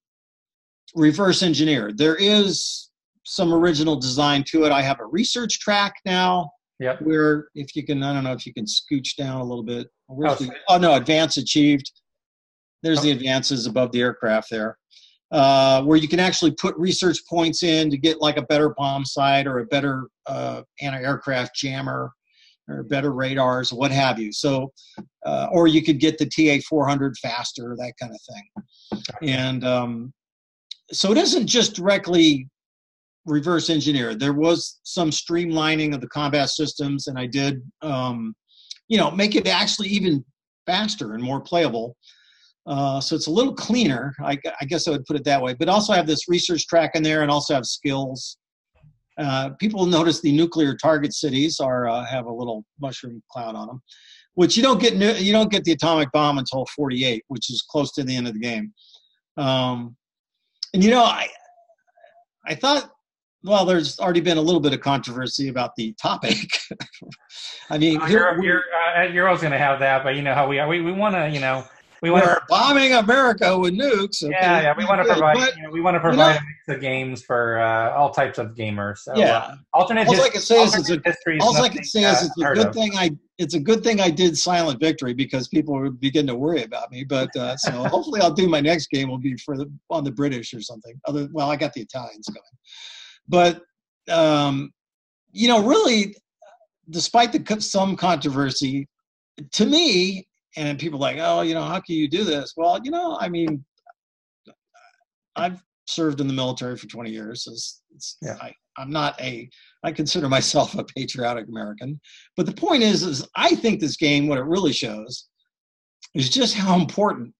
reverse engineered. There is some original design to it. I have a research track now Yep. where if you can, I don't know if you can scooch down a little bit. Oh, the, oh no, advance achieved. There's the advances above the aircraft there, uh, where you can actually put research points in to get like a better bomb sight or a better uh, anti-aircraft jammer or better radars, what have you. So, uh, or you could get the TA 400 faster, that kind of thing. And um, so it isn't just directly reverse engineered. There was some streamlining of the combat systems, and I did, um, you know, make it actually even faster and more playable. Uh, so it's a little cleaner, I, I guess I would put it that way. But also have this research track in there, and also have skills. Uh, people notice the nuclear target cities are uh, have a little mushroom cloud on them, which you don't get. You don't get the atomic bomb until 48, which is close to the end of the game. Um, and you know, I I thought, well, there's already been a little bit of controversy about the topic. I mean, Uh, here you're, you're, uh, you're always going to have that, but you know how we are. We, we want to, you know, we want we're to. bombing America with nukes. Okay, Yeah, yeah, we want to provide. but, you know, we want to you provide know- a mix of games for uh, all types of gamers. So, yeah. uh, alternate. All I can say is it's a all I can say uh, is it's a good of. thing I it's a good thing I did silent victory because people would begin to worry about me. But uh, so hopefully I'll do my next game will be for the on the British or something. Other well, I got the Italians coming, but um, you know, really, despite the some controversy, to me, and people are like, oh, you know, how can you do this? Well, you know, I mean, I've served in the military for 20 years. It's, it's, Yeah. I, I'm not a, I consider myself a patriotic American. But the point is, is I think this game, what it really shows, is just how important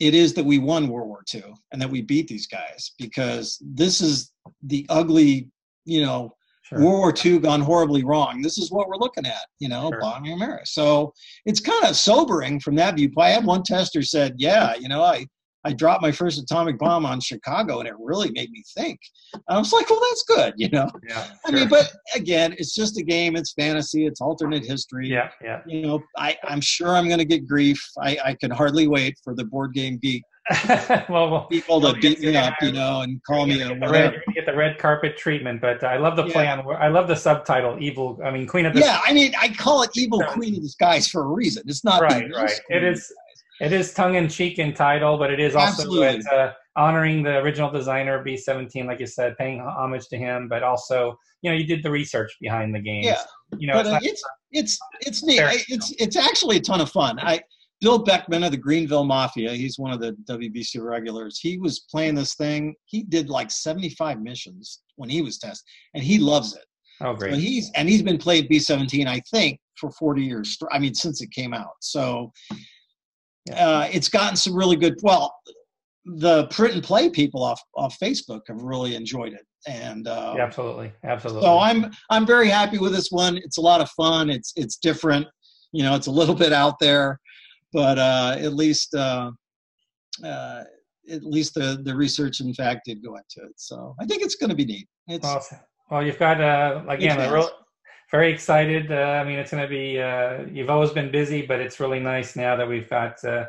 it is that we won World War II and that we beat these guys because this is the ugly, you know, Sure. World War II gone horribly wrong. This is what we're looking at, you know, Sure. bombing America. So it's kind of sobering from that viewpoint. I had one tester said, "Yeah, you know, I I dropped my first atomic bomb on Chicago, and it really made me think." I was like, "Well, that's good," you know. Yeah. I mean, but again, it's just a game. It's fantasy. It's alternate history. yeah, yeah. You know, I, I'm sure I'm going to get grief. I, I can hardly wait for the board game geek well, well, people to beat me up, you know, and call me a the red, get the red carpet treatment, but I love the play Yeah. on. I love the subtitle, "Evil." I mean, Queen of the. Yeah, I mean, I call it Evil. Queen of the Skies for a reason. It's not Right, the right. It is- It is tongue in cheek in title, but it is also it's, uh, honoring the original designer B17, like you said, paying homage to him, but also you know you did the research behind the game. Yeah. you know, but it's uh, not, it's it's it's neat. Fair. It's it's actually a ton of fun. I Bill Beckman of the Greenville Mafia. He's one of the WBC regulars. He was playing this thing. He did like 75 missions when he was tested, and he loves it. oh So great. he's and he's been playing B17, I think, for 40 years. I mean, since it came out. So uh, it's gotten some really good. Well, the print and play people off off Facebook have really enjoyed it, and uh, yeah, absolutely, absolutely. so I'm I'm very happy with this one. It's a lot of fun. It's it's different. You know, it's a little bit out there, but uh, at least uh, uh, at least the the research in fact did go into it. So I think it's going to be neat. It's Well, well, you've got uh, again a real, very excited. Uh, I mean, it's going to be. Uh, you've always been busy, but it's really nice now that we've got uh,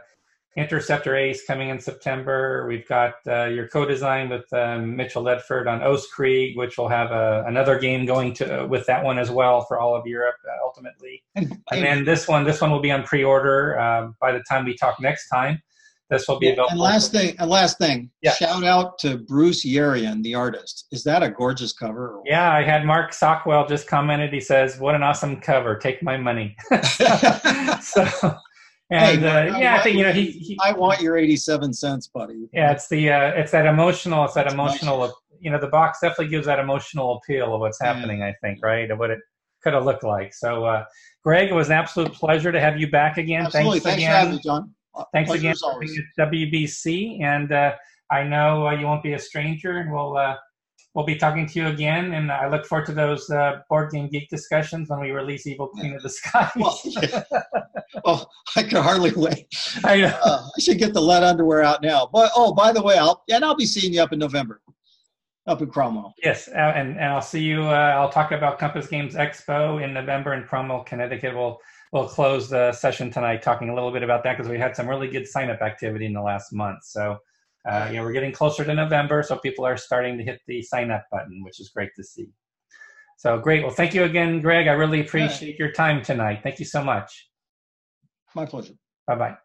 Interceptor Ace coming in September. We've got uh, your co-design with um, Mitchell Ledford on Ostkrieg, which will have a, another game going to with that one as well for all of Europe uh, ultimately. and, And then this one, this one will be on pre-order um, by the time we talk next time. This will be Yeah, available. and last thing, and last thing, Yeah. shout out to Bruce Yerian, the artist. Is that a gorgeous cover? Yeah, I had Mark Sockwell just commented. He says, "What an awesome cover! Take my money." so, and Hey, uh, I yeah, I think you know he, he I want your eighty-seven cents, buddy. yeah, it's the uh, it's that emotional, it's that It's emotional. You know, the box definitely gives that emotional appeal of what's Yeah. happening. I think, right, of what it could have looked like. So, uh, Greg, it was an absolute pleasure to have you back again. Absolutely. Thanks Thanks for again. having me, John. Uh, Thanks pleasure again for being at WBC, and uh, I know uh, you won't be a stranger, and we'll uh, we'll be talking to you again. And I look forward to those uh, board game geek discussions when we release Evil Queen of the Sky. Well, oh, I can hardly wait. I know. Uh, I should get the lead underwear out now. But oh, by the way, I'll and I'll be seeing you up in November. up in Cromwell. Yes, uh, and and I'll see you. Uh, I'll talk about Compass Games Expo in November in Cromwell, Connecticut. We'll we'll close the session tonight talking a little bit about that because we had some really good sign up activity in the last month. So. Uh, you know, we're getting closer to November, so people are starting to hit the sign up button, which is great to see. So great. Well, thank you again, Greg. I really appreciate your time tonight. Thank you so much. My pleasure. Bye bye.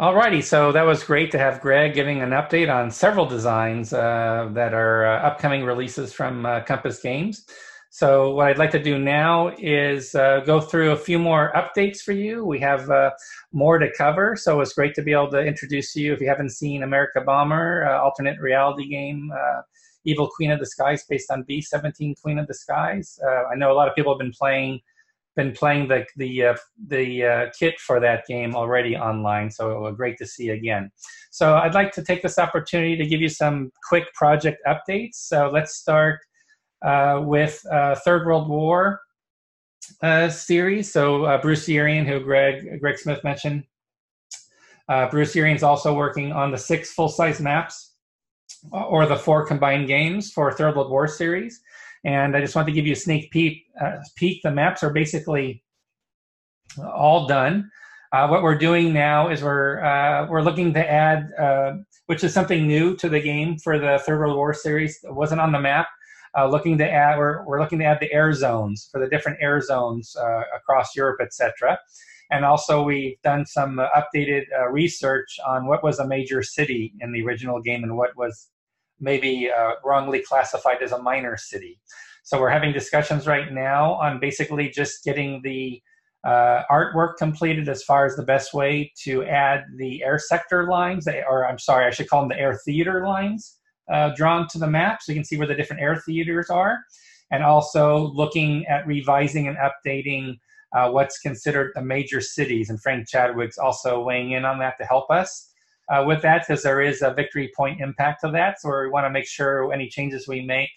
Alrighty, so that was great to have Greg giving an update on several designs uh, that are uh, upcoming releases from uh, Compass Games. So what I'd like to do now is uh, go through a few more updates for you. We have uh, more to cover, so it's great to be able to introduce you. If you haven't seen Amerika Bomber, uh, alternate reality game, Evil Queen of the Skies, based on B17 Queen of the Skies. I know a lot of people have been playing been playing the the uh, the uh, kit for that game already online, so great to see again. So I'd like to take this opportunity to give you some quick project updates. So let's start uh, with uh, Third World War uh, series. So uh, Bruce Yerian, who Greg Greg Smith mentioned, Bruce Yerian is also working on the six full size maps or the four combined games for Third World War series. And I just want to give you a sneak peek. Uh, peek. The maps are basically all done. Uh, what we're doing now is we're uh, we're looking to add, uh, which is something new to the game for the Third World War series. It wasn't on the map. Uh, looking to add, we're, we're looking to add the air zones for the different air zones uh, across Europe, etc. And also, we've done some updated research on what was a major city in the original game and what was maybe uh, wrongly classified as a minor city. So we're having discussions right now on basically just getting the uh, artwork completed as far as the best way to add the air sector lines, or I'm sorry, I should call them the air theater lines, uh, drawn to the map so you can see where the different air theaters are. And also looking at revising and updating uh, what's considered the major cities. And Frank Chadwick's also weighing in on that to help us uh, with that because there is a victory point impact to that. So we want to make sure any changes we make,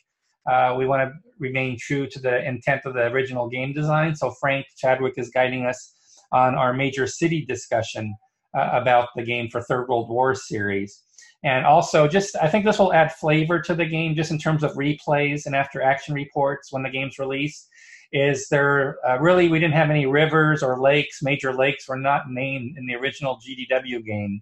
uh, we want to remain true to the intent of the original game design. So Frank Chadwick is guiding us on our major city discussion uh, about the game for Third World War series. And also, just I think this will add flavor to the game, just in terms of replays and after action reports when the game's released. Is there uh, really we didn't have any rivers or lakes, major lakes were not named in the original GDW game.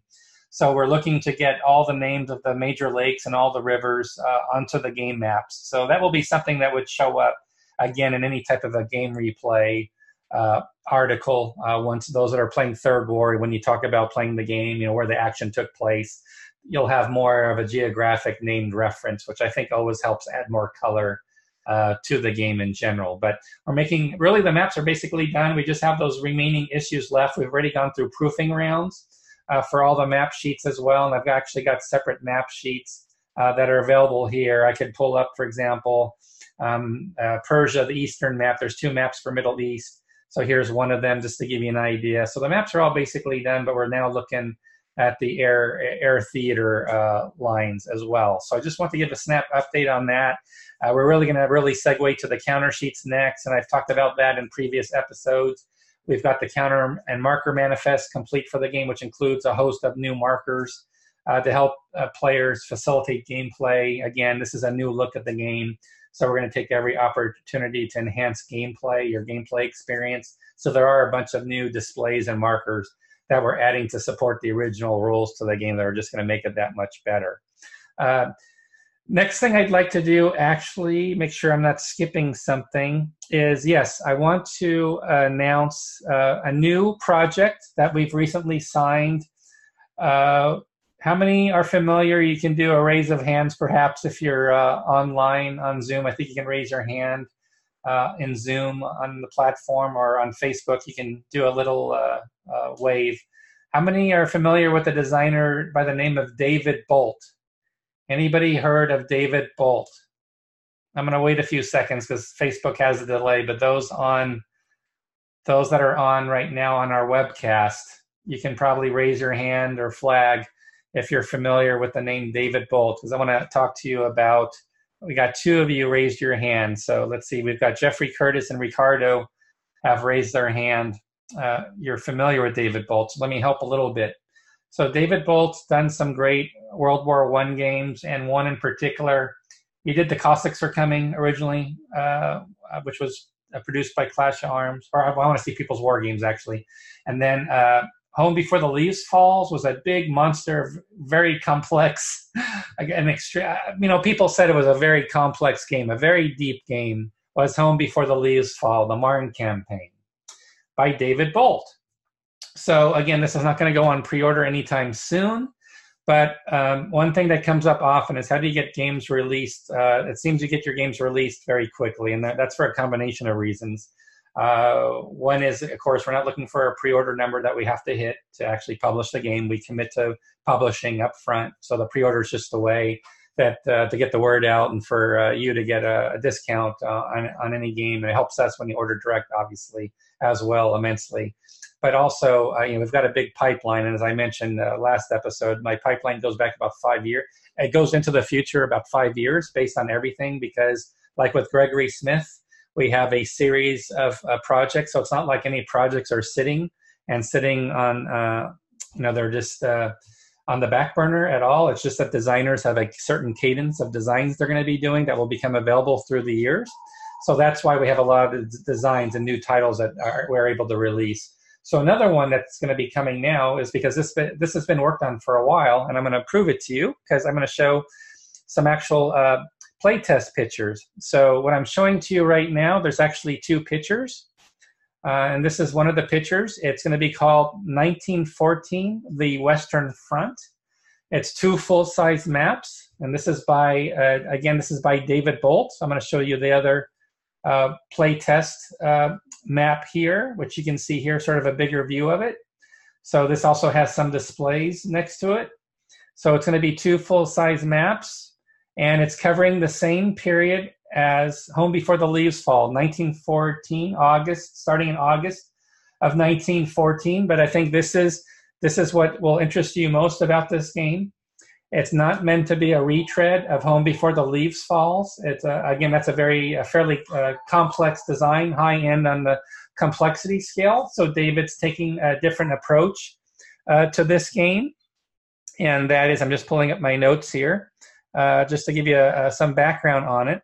So we're looking to get all the names of the major lakes and all the rivers uh, onto the game maps. So that will be something that would show up again in any type of a game replay uh, article. Uh, once those that are playing Third War, when you talk about playing the game, you know where the action took place, you'll have more of a geographic named reference, which I think always helps add more color uh, to the game in general. But we're making really the maps are basically done. We just have those remaining issues left. We've already gone through proofing rounds uh, for all the map sheets as well. And I've actually got separate map sheets uh, that are available here. I could pull up, for example, um, uh, Persia, the Eastern map. There's two maps for Middle East. So here's one of them just to give you an idea. So the maps are all basically done, but we're now looking at the air air theater uh, lines as well. So I just want to give a snap update on that. Uh, we're really going to really segue to the counter sheets next, and I've talked about that in previous episodes. We've got the counter and marker manifest complete for the game, which includes a host of new markers uh, to help uh, players facilitate gameplay. Again, this is a new look at the game, so we're going to take every opportunity to enhance gameplay, your gameplay experience. So there are a bunch of new displays and markers that we're adding to support the original rules to the game that are just going to make it that much better. Uh, Next thing I'd like to do, actually, make sure I'm not skipping something, is yes, I want to announce uh, a new project that we've recently signed. Uh, how many are familiar? You can do a raise of hands, perhaps, if you're uh, online on Zoom. I think you can raise your hand uh, in Zoom on the platform or on Facebook. You can do a little uh, uh, wave. How many are familiar with a designer by the name of David Bolt? Anybody heard of David Bolt? I'm going to wait a few seconds because Facebook has a delay, but those on those that are on right now on our webcast, you can probably raise your hand or flag if you're familiar with the name David Bolt, because I want to talk to you about. We got two of you raised your hand, so let's see. We've got Jeffrey Curtis and Ricardo have raised their hand. Uh, you're familiar with David Bolt, let me help a little bit. So David Bolt's done some great World War One games, and one in particular, he did the Cossacks Are Coming originally, uh, which was uh, produced by Clash of Arms, or I, I want to see People's War Games actually, and then uh, Home Before the Leaves Falls was a big monster, very complex, an extreme. You know, people said it was a very complex game, a very deep game. Was Home Before the Leaves Fall, the Marne campaign, by David Bolt. So again, this is not going to go on pre-order anytime soon. But um, one thing that comes up often is how do you get games released? Uh, it seems you get your games released very quickly, and that, that's for a combination of reasons. Uh, one is, of course, we're not looking for a pre-order number that we have to hit to actually publish the game. We commit to publishing up front, so the pre-order is just a way that uh, to get the word out and for uh, you to get a, a discount uh, on, on any game. And it helps us when you order direct, obviously, as well immensely. But also, uh, you know, we've got a big pipeline, and as I mentioned uh, last episode, my pipeline goes back about five years. It goes into the future about five years based on everything because, like with Gregory Smith we have a series of uh, projects. So it's not like any projects are sitting and sitting on, uh, you know, they're just uh, on the back burner at all. It's just that designers have a certain cadence of designs they're going to be doing that will become available through the years. So that's why we have a lot of designs and new titles that are, we're able to release. So another one that's going to be coming now is because this this has been worked on for a while, and I'm going to prove it to you because I'm going to show some actual uh, playtest pictures. So what I'm showing to you right now, there's actually two pictures. Uh, and this is one of the pictures. It's going to be called 1914, the Western Front. It's two full-size maps, and this is by, uh, again, this is by David Bolt. So I'm going to show you the other uh, playtest uh, map here, which you can see here, sort of a bigger view of it. So this also has some displays next to it. So it's going to be two full-size maps and it's covering the same period as Home Before the Leaves Fall, 1914, August, starting in August of 1914. But I think this is this is what will interest you most about this game. It's not meant to be a retread of Home Before the Leaves Falls. It's a, again that's a very a fairly uh, complex design, high end on the complexity scale. So David's taking a different approach uh, to this game, and that is I'm just pulling up my notes here uh, just to give you uh, some background on it.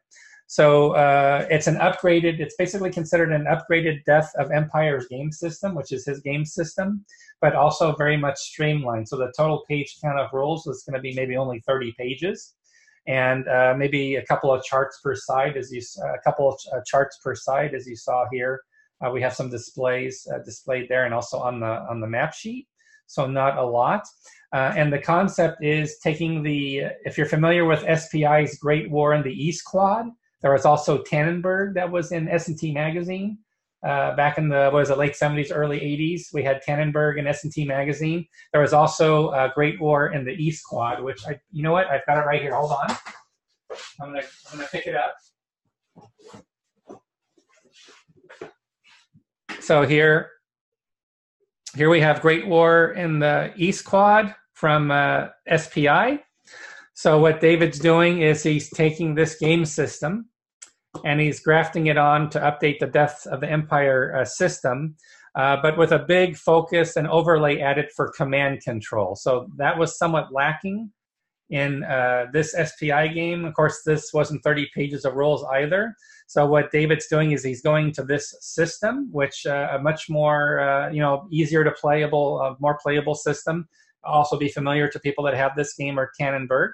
So uh, it's an upgraded, it's basically considered an upgraded Death of Empires game system, which is his game system, but also very much streamlined. So the total page count of rules is going to be maybe only 30 pages and uh, maybe a couple of charts per side as you a couple of uh, charts per side as you saw here uh, we have some displays uh, displayed there and also on the on the map sheet so not a lot. Uh, and the concept is taking the, if you're familiar with SPI's Great War in the East Quad, there was also Tannenberg that was in S&T magazine. Uh, back in the was it late 70s early 80s we had tannenberg and s&t magazine. There was also a great war in the east quad which i you know what i've got it right here hold on. I'm gonna i'm gonna pick it up. So here here we have great war in the east quad from uh, SPI. So what David's doing is he's taking this game system and he's grafting it on to update the Death of the Empire uh, system, uh, but with a big focus and overlay added for command control. So that was somewhat lacking in uh, this SPI game. Of course, this wasn't 30 pages of rules either. So what David's doing is he's going to this system, which uh, a much more, uh, you know, easier to playable, uh, more playable system also be familiar to people that have this game or Tannenberg.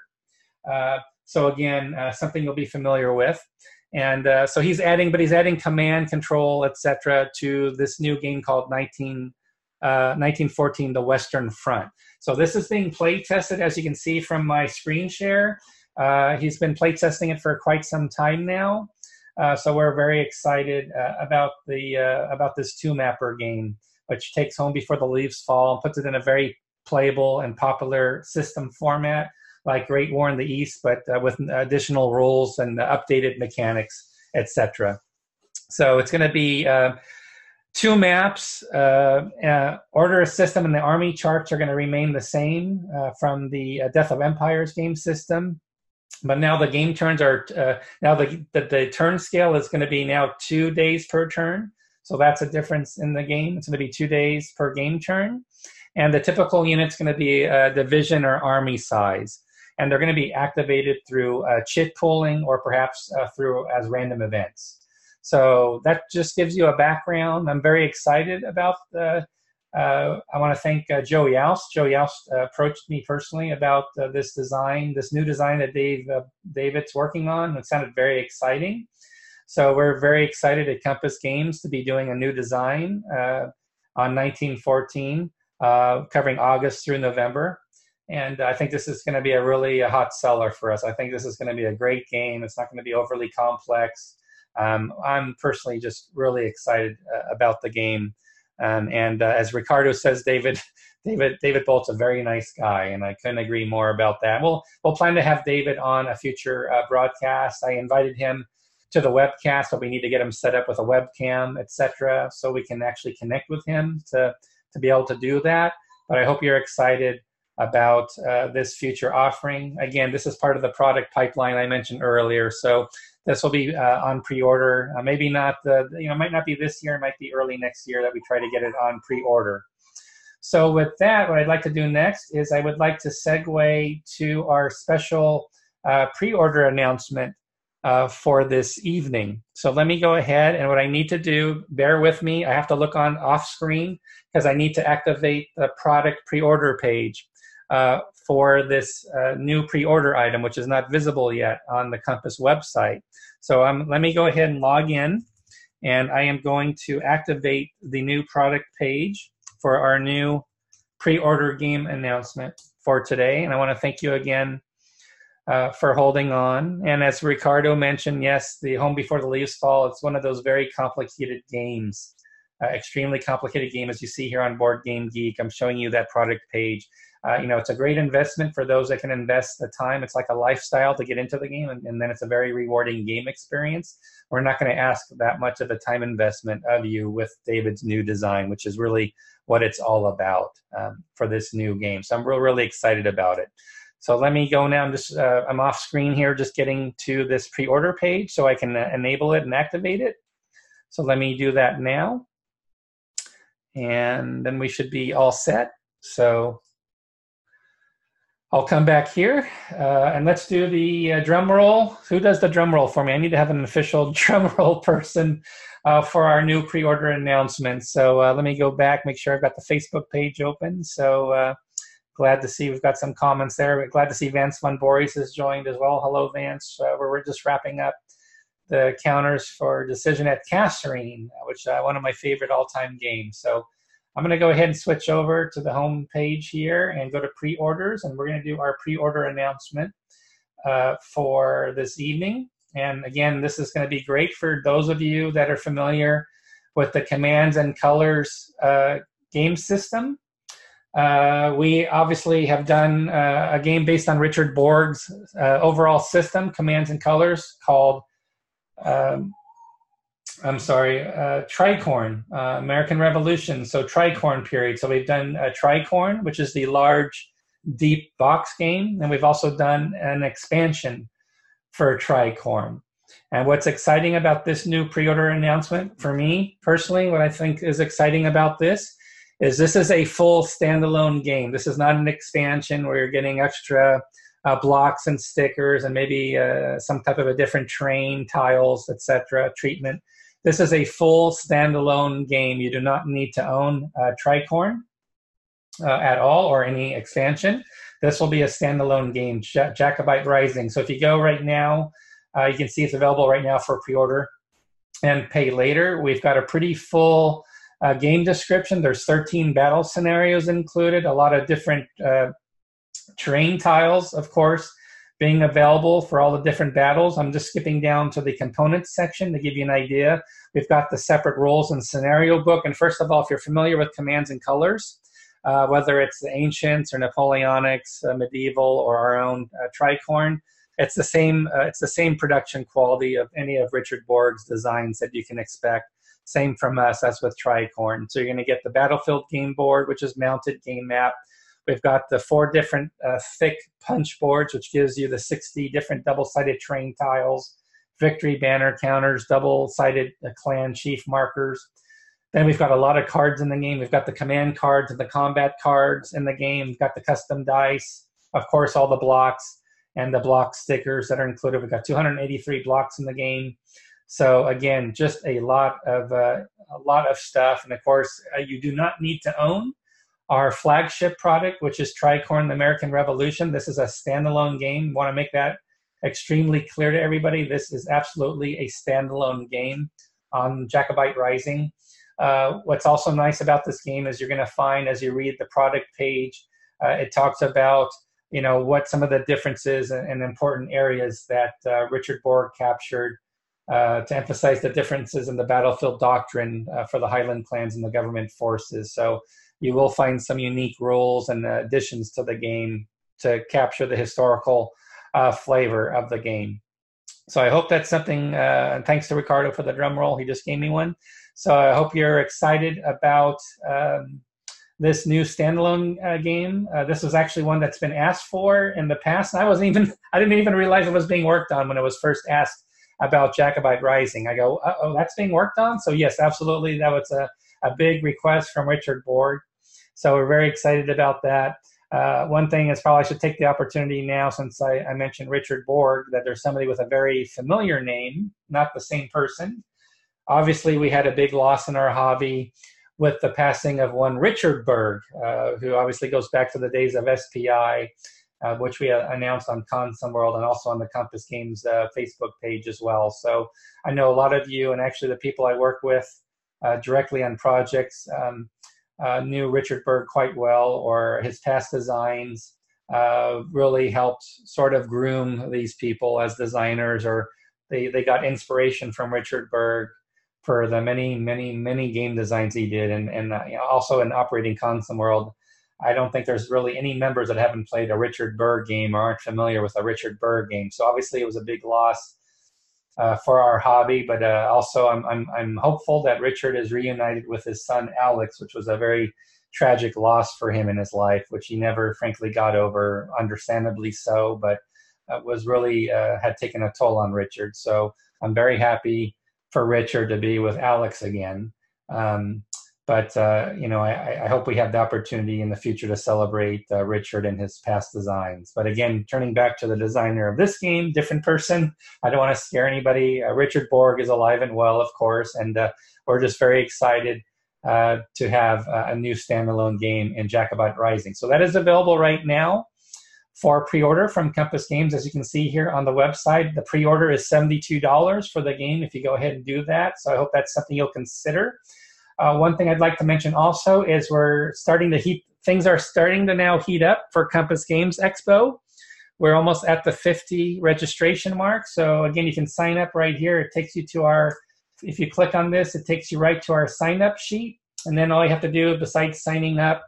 Uh, so again, uh, something you'll be familiar with. And uh, so he's adding, but he's adding command, control, etc., to this new game called 19, 1914, uh, The Western Front. So this is being play tested, as you can see from my screen share. He's been play testing it for quite some time now. Uh, so we're very excited about the about this two mapper game, which takes home before the leaves fall and puts it in a very playable and popular system format like Great War in the East, but uh, with additional rules and updated mechanics, etc. So it's going to be uh, two maps. Uh, uh, order system and the army charts are going to remain the same uh, from the uh, Death of Empires game system. But now the game turns are now the, the the turn scale is going to be now two days per turn. So that's a difference in the game. It's going to be two days per game turn And the typical unit's going to be a division or army size. And they're going to be activated through uh, chit pooling or perhaps uh, through as random events. So that just gives you a background. I'm very excited about the. Uh, I want to thank uh, Joe Youst. Joe Youst uh, approached me personally about uh, this design, this new design that Dave uh, David's working on. It sounded very exciting. So we're very excited at Compass Games to be doing a new design uh, on 1914, covering August through November. And I think this is going to be a really a hot seller for us. I think this is going to be a great game. It's not going to be overly complex. Um, I'm personally just really excited about the game. Um, and uh, as Ricardo says, David, David, David Bolt's a very nice guy, and I couldn't agree more about that. We'll we'll plan to have David on a future uh, broadcast. I invited him to the webcast, but we need to get him set up with a webcam, etc., so we can actually connect with him to to be able to do that. But I hope you're excited about uh, this future offering. Again, this is part of the product pipeline I mentioned earlier. So this will be uh, on pre-order. Uh, maybe not the you know might not be this year, it might be early next year that we try to get it on pre-order. So with that, what I'd like to do next is I would like to segue to our special uh, pre-order announcement uh, for this evening. So let me go ahead and what I need to do, bear with me. I have to look on off screen because I need to activate the product pre-order page uh, for this uh, new pre-order item, which is not visible yet on the Compass website. So um, let me go ahead and log in, and I am going to activate the new product page for our new pre-order game announcement for today. And I want to thank you again uh, for holding on. And as Ricardo mentioned, yes, the Home Before the Leaves Fall, it's one of those very complicated games, uh, extremely complicated game as you see here on Board Game Geek. I'm showing you that product page. Uh, you know, it's a great investment for those that can invest the time. It's like a lifestyle to get into the game, and, and then it's a very rewarding game experience. We're not going to ask that much of a time investment of you with David's new design, which is really what it's all about um, for this new game. So I'm real, really excited about it. So let me go now. I'm just uh, I'm off screen here, just getting to this pre-order page so I can uh, enable it and activate it. So let me do that now, and then we should be all set. So I'll come back here uh, and let's do the uh, drum roll. Who does the drum roll for me? I need to have an official drum roll person uh, for our new pre-order announcement. So uh, let me go back, make sure I've got the Facebook page open. So uh, glad to see we've got some comments there. Glad to see Vance Von Borries has joined as well. Hello, Vance. Uh, we're just wrapping up the counters for Decision at Kasserine, which is one of my favorite all-time games. So I'm going to go ahead and switch over to the home page here and go to pre-orders, and we're going to do our pre-order announcement uh, for this evening. And again, this is going to be great for those of you that are familiar with the commands and colors uh, game system. Uh, we obviously have done uh, a game based on Richard Borg's uh, overall system, commands and colors, called um, I'm sorry, uh, Tricorne, uh, American Revolution. So Tricorne period. So we've done a Tricorne, which is the large, deep box game, and we've also done an expansion for Tricorne. And what's exciting about this new pre-order announcement for me personally, what I think is exciting about this is this is a full standalone game. This is not an expansion where you're getting extra uh, blocks and stickers and maybe uh, some type of a different terrain, tiles, etc. treatment. This is a full standalone game. You do not need to own uh, Tricorne uh, at all or any expansion. This will be a standalone game, Jacobite Rising. So if you go right now, uh, you can see it's available right now for pre-order and pay later. We've got a pretty full uh, game description. There's 13 battle scenarios included, a lot of different uh, terrain tiles, of course, being available for all the different battles. I'm just skipping down to the components section to give you an idea. We've got the separate rules and scenario book. And first of all, if you're familiar with commands and colors, uh, whether it's the ancients or Napoleonics, uh, medieval, or our own uh, Tricorne, it's the same. Uh, it's the same production quality of any of Richard Borg's designs that you can expect. Same from us as with Tricorne. So you're going to get the battlefield game board, which is mounted game map We've got the four different uh, thick punch boards, which gives you the 60 different double-sided terrain tiles, victory banner counters, double-sided uh, clan chief markers. Then we've got a lot of cards in the game. We've got the command cards and the combat cards in the game. We've got the custom dice, of course, all the blocks and the block stickers that are included. We've got 283 blocks in the game. So again, just a lot of uh, a lot of stuff. And of course, uh, you do not need to own our flagship product, which is Tricorne: The American Revolution. This is a standalone game. Want to make that extremely clear to everybody. This is absolutely a standalone game on Jacobite Rising. Uh, what's also nice about this game is you're going to find as you read the product page, uh, it talks about you know what some of the differences and, and important areas that uh, Richard Borg captured uh, to emphasize the differences in the battlefield doctrine uh, for the Highland clans and the government forces. So you will find some unique rules and additions to the game to capture the historical uh, flavor of the game. So I hope that's something. and thanks to Ricardo for the drum roll; he just gave me one. So I hope you're excited about um, this new standalone uh, game. Uh, this was actually one that's been asked for in the past. I wasn't even I didn't even realize it was being worked on when it was first asked about Jacobite Rising. I go, oh, that's being worked on. So yes, absolutely, that was a a big request from Richard Borg. So we're very excited about that. Uh, one thing is probably I should take the opportunity now, since I, I mentioned Richard Borg, that there's somebody with a very familiar name, not the same person, obviously we had a big loss in our hobby with the passing of one Richard Berg, uh, who obviously goes back to the days of SPI, uh, which we announced on ConsimWorld and also on the Compass Games uh, Facebook page as well. So I know a lot of you, and actually the people I work with uh, directly on projects, um, uh, knew Richard Berg quite well, or his past designs uh, really helped sort of groom these people as designers, or they, they got inspiration from Richard Berg for the many, many, many game designs he did, and and uh, also in operating ConsimWorld. I don't think there's really any members that haven't played a Richard Berg game or aren't familiar with a Richard Berg game. So obviously, it was a big loss uh, for our hobby, but uh, also I'm, I'm I'm hopeful that Richard is reunited with his son Alex, which was a very tragic loss for him in his life, which he never, frankly, got over. Understandably so, but uh, was really uh, had taken a toll on Richard. So I'm very happy for Richard to be with Alex again. Um, but uh, you know, I, I, hope we have the opportunity in the future to celebrate uh, Richard and his past designs. But again, turning back to the designer of this game, different person. I don't want to scare anybody. Uh, Richard Borg is alive and well, of course, and uh, we're just very excited uh, to have a new standalone game in Jacobite Rising. So that is available right now for pre-order from Compass Games. As you can see here on the website, the pre-order is $72 for the game if you go ahead and do that. So I hope that's something you'll consider. Uh, one thing I'd like to mention also is we're starting to heat, things are starting to now heat up for Compass Games Expo. We're almost at the 50 registration mark. So again, you can sign up right here. It takes you to our, if you click on this, it takes you right to our sign up sheet. And then all you have to do besides signing up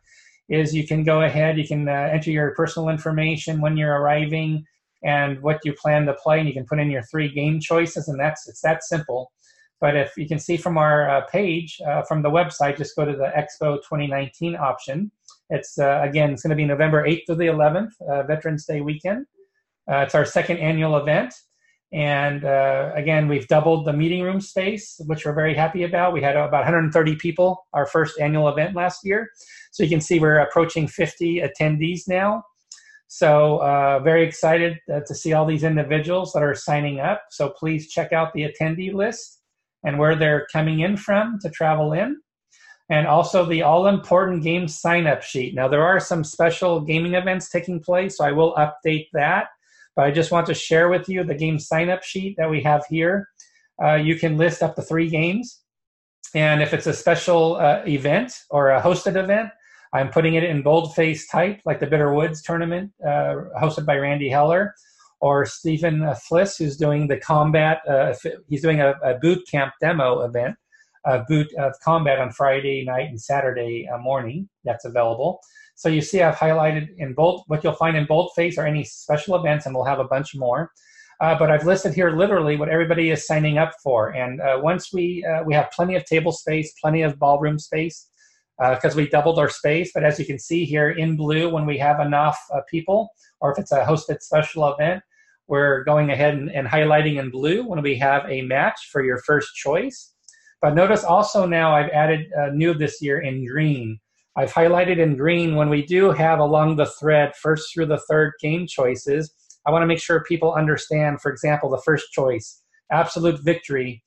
is you can go ahead, you can uh, enter your personal information when you're arriving and what you plan to play, and you can put in your three game choices, and that's it's that simple. But if you can see from our uh, page uh, from the website, just go to the Expo 2019 option. It's uh, again, it's going to be November 8th to the 11th, uh, Veterans Day weekend. Uh, it's our second annual event. And uh, again, we've doubled the meeting room space, which we're very happy about. We had about 130 people our first annual event last year. So you can see we're approaching 50 attendees now. So uh, very excited uh, to see all these individuals that are signing up. So please check out the attendee list and where they're coming in from to travel in. And also the all important game sign up sheet. Now, there are some special gaming events taking place, so I will update that but I just want to share with you the game sign up sheet that we have here. Uh, you can list up to three games. And if it's a special uh, event or a hosted event, I'm putting it in boldface type, like the Bitter Woods tournament uh, hosted by Randy Heller, or Stephen Fliss, who's doing the combat. Uh, he's doing a, a, boot camp demo event, a boot of combat on Friday night and Saturday uh, morning. That's available. So you see I've highlighted in bold, what you'll find in boldface are any special events, and we'll have a bunch more. Uh, but I've listed here literally what everybody is signing up for. And uh, once we, uh, we have plenty of table space, plenty of ballroom space, because uh, we doubled our space. But as you can see here in blue, when we have enough uh, people, or if it's a hosted special event, we're going ahead and, and highlighting in blue when we have a match for your first choice. But notice also now I've added uh, new this year in green. I've highlighted in green when we do have along the thread first through the third game choices. I want to make sure people understand, for example, the first choice, absolute victory.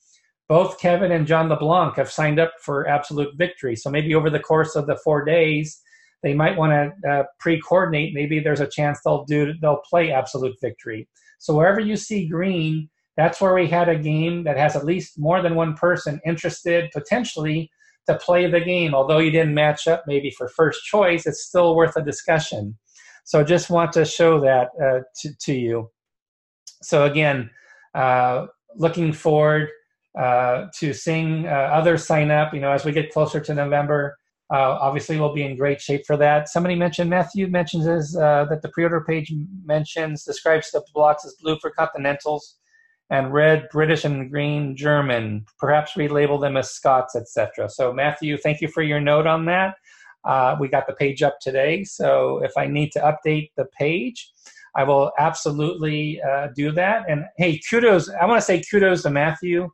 Both Kevin and John LeBlanc have signed up for absolute victory. So maybe over the course of the four days, they might want to uh, pre-coordinate. Maybe there's a chance they'll do they'll play absolute victory. So wherever you see green, that's where we had a game that has at least more than one person interested potentially to play the game. Although you didn't match up maybe for first choice, it's still worth a discussion. So just want to show that uh, to, to you. So again, uh, looking forward uh, to seeing uh, others sign up. You know, as we get closer to November, uh, obviously we'll be in great shape for that. Somebody mentioned Matthew mentions is, uh, that the pre-order page mentions describes the blocks as blue for Continentals and red British and green German. Perhaps relabel them as Scots, etc. So Matthew, thank you for your note on that. Uh, we got the page up today, so if I need to update the page, I will absolutely uh, do that. And hey, kudos! I want to say kudos to Matthew.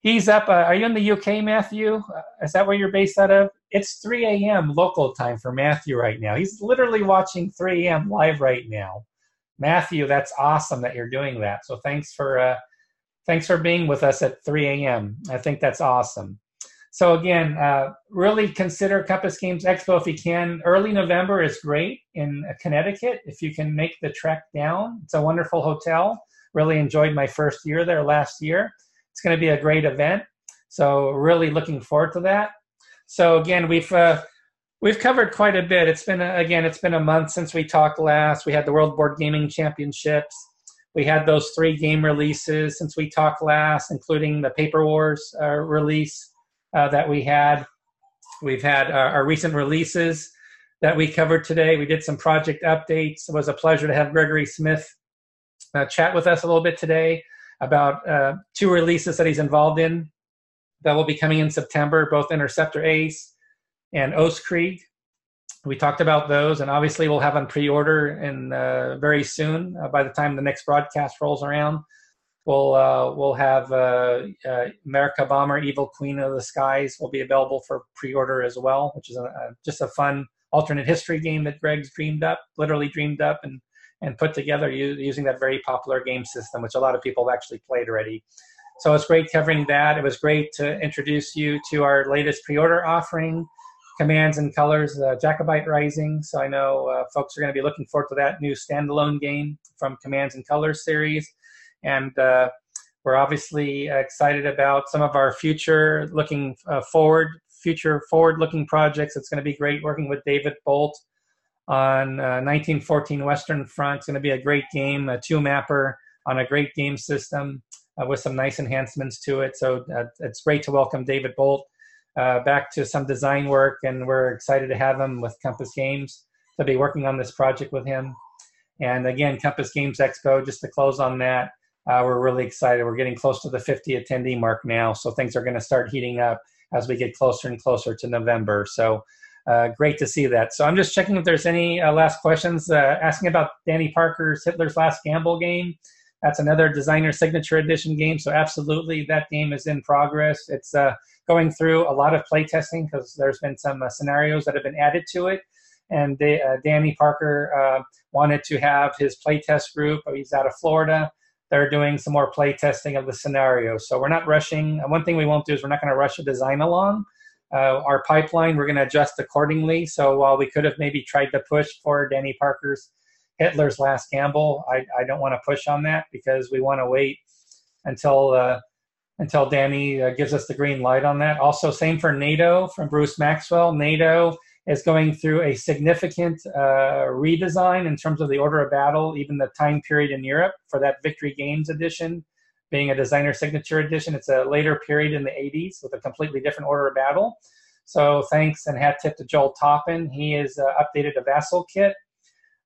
He's up. Uh, are you in the UK, Matthew? Uh, is that where you're based out of? It's 3 a.m. local time for Matthew right now. He's literally watching 3 a.m. live right now. Matthew, that's awesome that you're doing that. So thanks for uh, thanks for being with us at 3 a.m. I think that's awesome. So again, uh, really consider Compass Games Expo if you can. Early November is great in Connecticut if you can make the trek down. It's a wonderful hotel. Really enjoyed my first year there last year. It's going to be a great event. So really looking forward to that. So again, we've uh, we've covered quite a bit. It's been a, again, it's been a month since we talked last. We had the World Board Gaming Championships. We had those three game releases since we talked last, including the Paper Wars uh, release uh, that we had. We've had our, our, recent releases that we covered today. We did some project updates. It was a pleasure to have Gregory Smith uh, chat with us a little bit today about uh, two releases that he's involved in that will be coming in September, both Interceptor Ace and Ostkrieg. We talked about those, and obviously we'll have on pre-order in uh, very soon. Uh, by the time the next broadcast rolls around, we'll uh, we'll have uh, uh, Amerika Bomber, Evil Queen of the Skies will be available for pre-order as well, which is a, a, just a fun alternate history game that Greg's dreamed up, literally dreamed up, and and put together using that very popular game system, which a lot of people have actually played already. So it's great covering that. It was great to introduce you to our latest pre-order offering commands and colors, uh, Jacobite Rising. So I know uh, folks are going to be looking forward to that new standalone game from Commands and Colors series. And uh, we're obviously excited about some of our future looking uh, forward, future forward looking projects. It's going to be great working with David Bolt on 1914 uh, Western Front. It's going to be a great game, a two mapper on a great game system uh, with some nice enhancements to it. So it's great to welcome David Bolt uh, back to some design work, and we're excited to have him with Compass Games to be working on this project with him. And again, Compass Games Expo, just to close on that, uh, we're really excited. We're getting close to the 50 attendee mark now, so things are going to start heating up as we get closer and closer to November. So uh, great to see that. So I'm just checking if there's any uh, last questions. Uh, asking about Danny Parker's Hitler's Last Gamble game. That's another designer signature edition game. So absolutely, that game is in progress. It's uh, going through a lot of playtesting because there's been some uh, scenarios that have been added to it. And they, uh, Danny Parker wanted to have his playtest group. He's out of Florida. They're doing some more playtesting of the scenario. So we're not rushing. One thing we won't do is we're not going to rush a design along. Uh, our pipeline, we're going to adjust accordingly. So while we could have maybe tried to push for Danny Parker's Hitler's Last Gamble, I, I don't want to push on that because we want to wait until uh, until Danny uh, gives us the green light on that. Also, same for NATO from Bruce Maxwell. NATO is going through a significant uh, redesign in terms of the order of battle, even the time period in Europe for that Victory Games edition being a designer signature edition. It's a later period in the 80s with a completely different order of battle. So thanks and hat tip to Joel Toppin. He has uh, updated a Vassal kit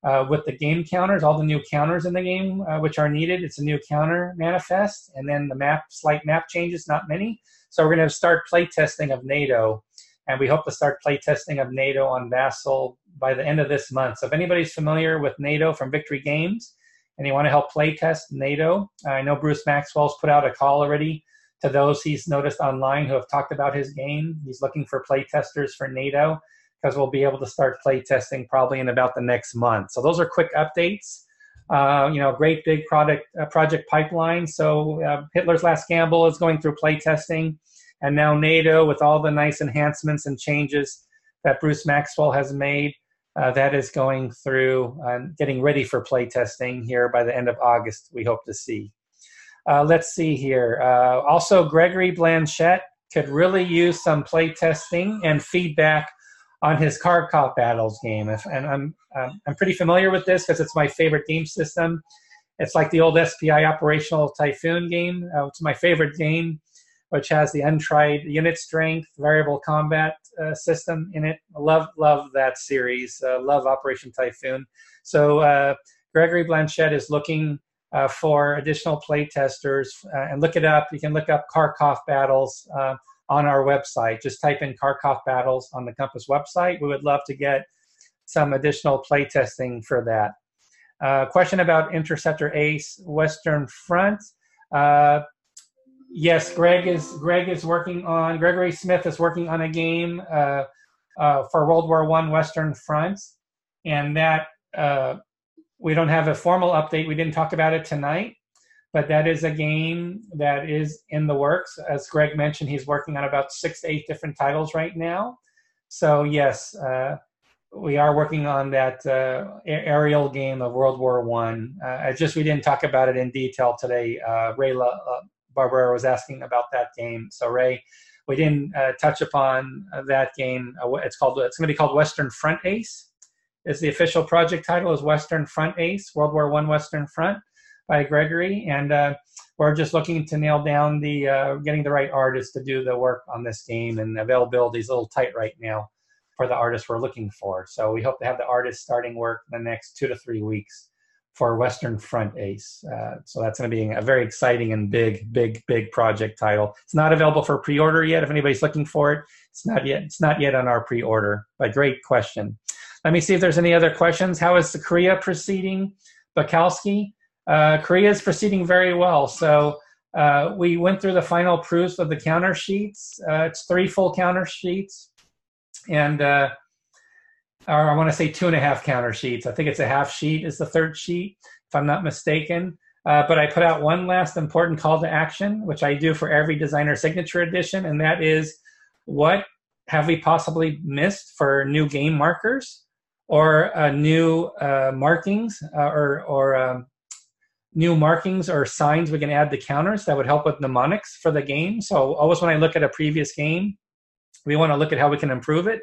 uh, with the game counters, all the new counters in the game uh, which are needed. It's a new counter manifest, and then the map, slight map changes, not many. So we're going to start play testing of NATO, and we hope to start play testing of NATO on Vassal by the end of this month. So if anybody's familiar with NATO from Victory Games and you want to help play test NATO, I know Bruce Maxwell's put out a call already to those he's noticed online who have talked about his game. He's looking for play testers for NATO because we'll be able to start play testing probably in about the next month. So those are quick updates. Uh, you know, great big product uh, project pipeline. So uh, Hitler's Last Gamble is going through play testing, and now NATO with all the nice enhancements and changes that Bruce Maxwell has made. Uh, that is going through and getting ready for play testing here by the end of August. We hope to see. Uh, let's see here. Uh, also, Gregory Blanchette could really use some play testing and feedback on his Kharkov Battles game. If, and I'm um, I'm pretty familiar with this because it's my favorite game system. It's like the old SPI Operational Typhoon game. Uh, it's my favorite game, which has the untried unit strength, variable combat uh, system in it. love love that series. Uh, love Operation Typhoon. So uh, Gregory Blanchette is looking uh, for additional play testers uh, and look it up. You can look up Kharkov battles uh, on our website. Just type in Kharkov battles on the Compass website. We would love to get some additional play testing for that. Question about Interceptor Ace Western Front. Uh, yes, Greg is Greg is working on Gregory Smith is working on a game uh, for World War One Western Front, and that we don't have a formal update. We didn't talk about it tonight, but that is a game that is in the works. As Greg mentioned, he's working on about six to eight different titles right now. So yes, uh, we are working on that uh, aerial game of World War One. Uh, just we didn't talk about it in detail today. Uh, Uh, Barbera was asking about that game. So Ray, we didn't uh, touch upon that game. it's called. It's going to be called Western Front Ace is the official project title is Western Front Ace, World War One Western Front by Gregory, and uh, we're just looking to nail down the uh, getting the right artist to do the work on this game, and availability is a little tight right now for the artist we're looking for. So we hope to have the artist starting work in the next two to three weeks for Western Front Ace. Uh, so that's going to be a very exciting and big, big, big project title. It's not available for pre-order yet. If anybody's looking for it, it's not yet. It's not yet on our pre-order. But great question. Let me see if there's any other questions. How is the Korea proceeding, Balkoski? Uh, Korea is proceeding very well. So uh, we went through the final proofs of the counter sheets. Uh, it's three full counter sheets, and uh, or I want to say two and a half counter sheets. I think it's a half sheet is the third sheet, if I'm not mistaken. Uh, but I put out one last important call to action, which I do for every designer signature edition, and that is what have we possibly missed for new game markers? or uh, new uh, markings uh, or, or um, new markings or signs we can add to counters that would help with mnemonics for the game. So always when I look at a previous game, we want to look at how we can improve it.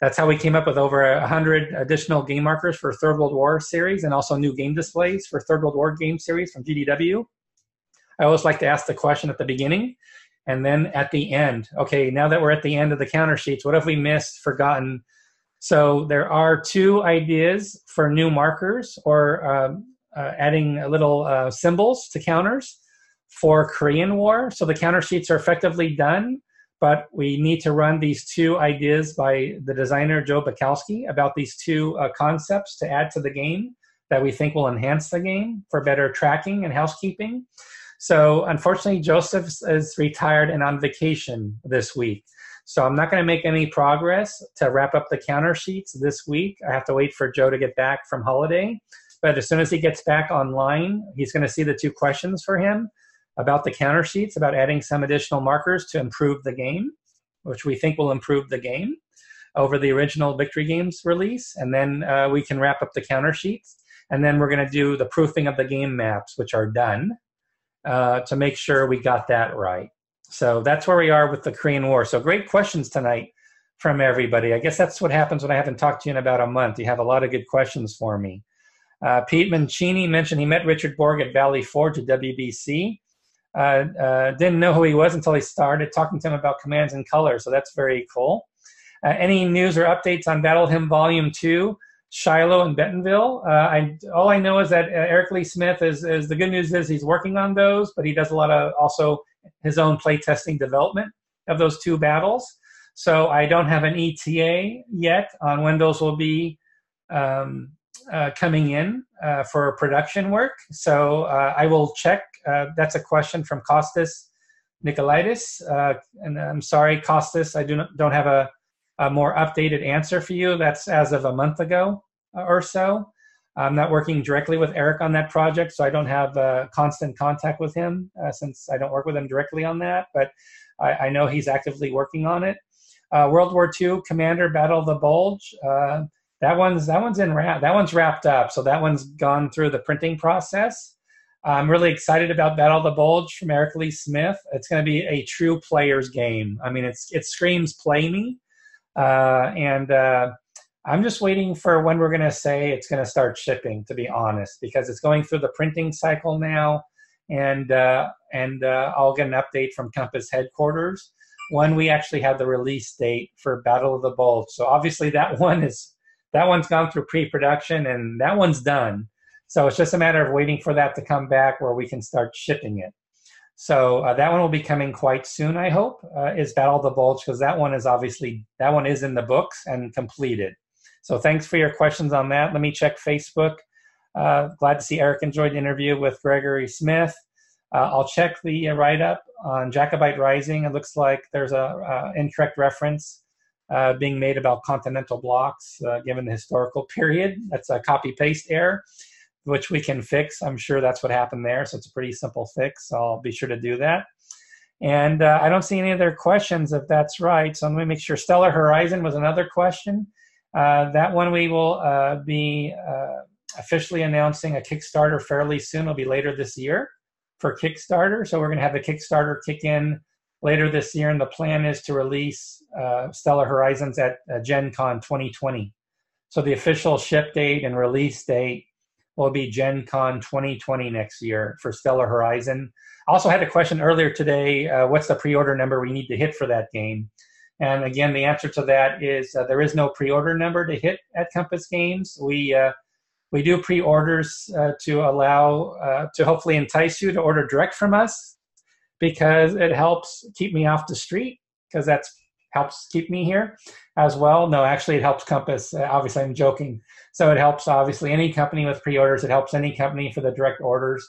That's how we came up with over hundred additional game markers for Third World War series and also new game displays for Third World War game series from GDW. I always like to ask the question at the beginning and then at the end. Okay, now that we're at the end of the counter sheets, what have we missed, forgotten, so there are two ideas for new markers or um, uh, adding little uh, symbols to counters for Korean War. So the counter sheets are effectively done, but we need to run these two ideas by the designer Joe Balkoski about these two uh, concepts to add to the game that we think will enhance the game for better tracking and housekeeping. So unfortunately, Joseph is retired and on vacation this week. So I'm not going to make any progress to wrap up the counter sheets this week. I have to wait for Joe to get back from holiday. But as soon as he gets back online, he's going to see the two questions for him about the counter sheets, about adding some additional markers to improve the game, which we think will improve the game over the original Victory Games release. And then uh, we can wrap up the counter sheets. And then we're going to do the proofing of the game maps, which are done, uh, to make sure we got that right. So that's where we are with the Korean War. So great questions tonight from everybody. I guess that's what happens when I haven't talked to you in about a month. You have a lot of good questions for me. Uh, Pete Mancini mentioned he met Richard Borg at Valley Forge at WBC. Uh, uh, didn't know who he was until he started talking to him about commands and colors. So that's very cool. Uh, any news or updates on Battle Hymn Volume 2? Shiloh and Bentonville. Uh, I, all I know is that uh, Eric Lee Smith is, is the good news is he's working on those, but he does a lot of also his own playtesting development of those two battles. So I don't have an ETA yet on when those will be um, uh, coming in uh, for production work. So I will check. Uh, that's a question from Costas Nicolaitis. Uh, and I'm sorry, Costas, I do not, don't have a, a more updated answer for you. That's as of a month ago or so. I'm not working directly with Eric on that project, so I don't have uh, constant contact with him uh, since I don't work with him directly on that. But I, I know he's actively working on it. Uh, World War II Commander Battle of the Bulge. Uh, that one's that one's in wrap. That one's wrapped up. So that one's gone through the printing process. I'm really excited about Battle of the Bulge from Eric Lee Smith. It's going to be a true player's game. I mean, it's it screams play me, uh, and uh, I'm just waiting for when we're going to say it's going to start shipping. To be honest, because it's going through the printing cycle now, and uh, and uh, I'll get an update from Compass headquarters when we actually have the release date for Battle of the Bulge. So obviously that one is that one's gone through pre-production and that one's done. So it's just a matter of waiting for that to come back where we can start shipping it. So uh, that one will be coming quite soon, I hope, uh, is Battle of the Bulge, because that one is obviously, that one is in the books and completed. So thanks for your questions on that. Let me check Facebook. Uh, glad to see Eric enjoyed the interview with Gregory Smith. Uh, I'll check the write up on Jacobite Rising. It looks like there's a incorrect reference uh, being made about continental blocks uh, given the historical period. That's a copy paste error, which we can fix. I'm sure that's what happened there. So it's a pretty simple fix. So I'll be sure to do that. And uh, I don't see any other questions if that's right. So let me make sure. Stellar Horizon was another question. Uh, that one we will be officially announcing a Kickstarter fairly soon. It'll be later this year for Kickstarter. So we're going to have the Kickstarter kick in later this year, and the plan is to release uh, Stellar Horizons at uh, Gen Con 2020. So the official ship date and release date will be Gen Con 2020 next year for Stellar Horizon. I also had a question earlier today uh, what's the pre order number we need to hit for that game? And again, the answer to that is uh, there is no pre order number to hit at Compass Games. We uh, we do pre-orders uh, to allow uh, to hopefully entice you to order direct from us because it helps keep me off the street because that's helps keep me here as well. No, actually, it helps Compass. Obviously, I'm joking. So it helps obviously any company with pre-orders. It helps any company for the direct orders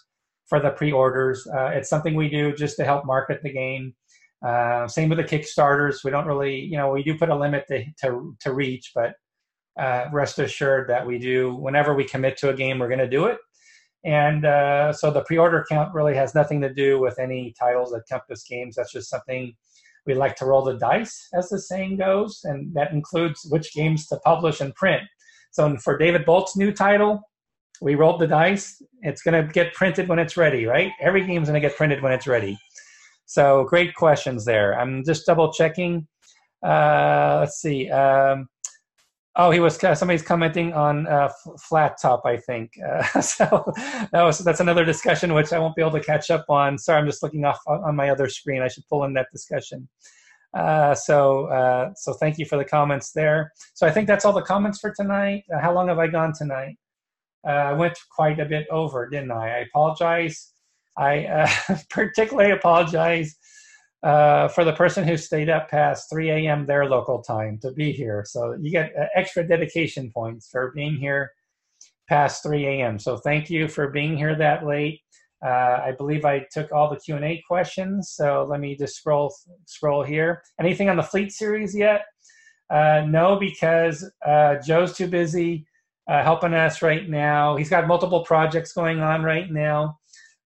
for the pre-orders. Uh, it's something we do just to help market the game. Uh, same with the Kickstarters. We don't really, you know, we do put a limit to to, to reach, but uh, rest assured that we do whenever we commit to a game we're going to do it and uh, so the pre-order count really has nothing to do with any titles at compass games that's just something we like to roll the dice as the saying goes and that includes which games to publish and print. So for david bolt's new title we rolled the dice. It's going to get printed when it's ready right? Every game's going to get printed when it's ready. So great questions there. I'm just double checking. Uh, let's see um, Oh, he was uh, somebody's commenting on uh, flat top, I think. Uh, so that was that's another discussion which I won't be able to catch up on. Sorry, I'm just looking off on my other screen. I should pull in that discussion. Uh, so uh, so thank you for the comments there. So I think that's all the comments for tonight. How long have I gone tonight? I went quite a bit over, didn't I? I apologize. I particularly apologize uh, for the person who stayed up past 3 a.m. their local time to be here. So you get uh, extra dedication points for being here past 3 a.m. So thank you for being here that late. Uh, I believe I took all the Q&A questions. So let me just scroll scroll here. Anything on the Fleet series yet? Uh, no, because uh, Joe's too busy uh, helping us right now. He's got multiple projects going on right now.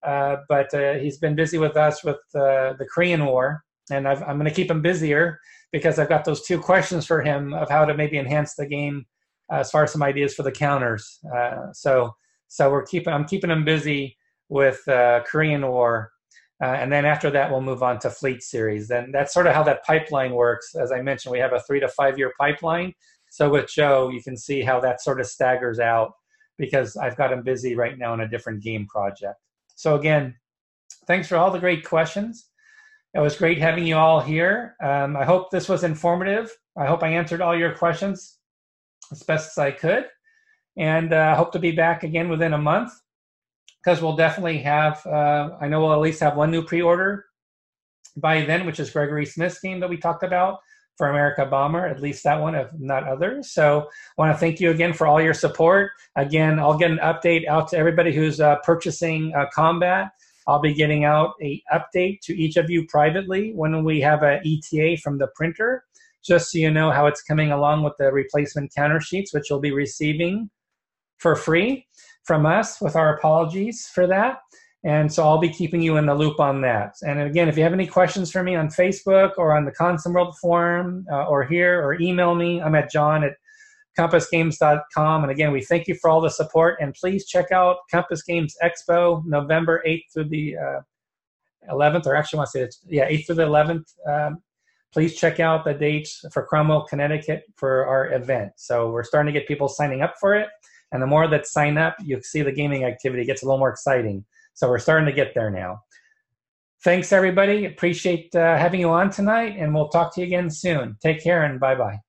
Uh, but uh, he's been busy with us with uh, the Korean War, and i am going to keep him busier because I've got those two questions for him of how to maybe enhance the game as far as some ideas for the counters. Uh, so so we're keeping I'm keeping him busy with uh, Korean War. and then after that, we'll move on to Fleet Series. Then that's sort of how that pipeline works. As I mentioned, we have a three to five year pipeline. So with Joe, you can see how that sort of staggers out because I've got him busy right now in a different game project. So again, thanks for all the great questions. It was great having you all here. Um, I hope this was informative. I hope I answered all your questions as best as I could. And I uh, hope to be back again within a month because we'll definitely have, uh, I know we'll at least have one new pre order by then, which is Gregory Smith's game that we talked about for Amerika Bomber, at least that one, if not others. So I want to thank you again for all your support. Again, I'll get an update out to everybody who's uh, purchasing uh, Combat. I'll be getting out a update to each of you privately when we have a ETA from the printer, just so you know how it's coming along with the replacement counter sheets, which you'll be receiving for free from us with our apologies for that. And so I'll be keeping you in the loop on that. And again, if you have any questions for me on Facebook or on the ConsimWorld forum uh, or here or email me, I'm at john at compassgames.com. And again, we thank you for all the support. And please check out Compass Games Expo November 8th through the uh, 11th, or actually, I want to say it's, yeah, 8th through the 11th. Um, please check out the dates for Cromwell, Connecticut for our event. So we're starting to get people signing up for it. And the more that sign up, you see the gaming activity gets a little more exciting. So we're starting to get there now. Thanks, everybody. Appreciate uh, having you on tonight, and we'll talk to you again soon. Take care and bye bye.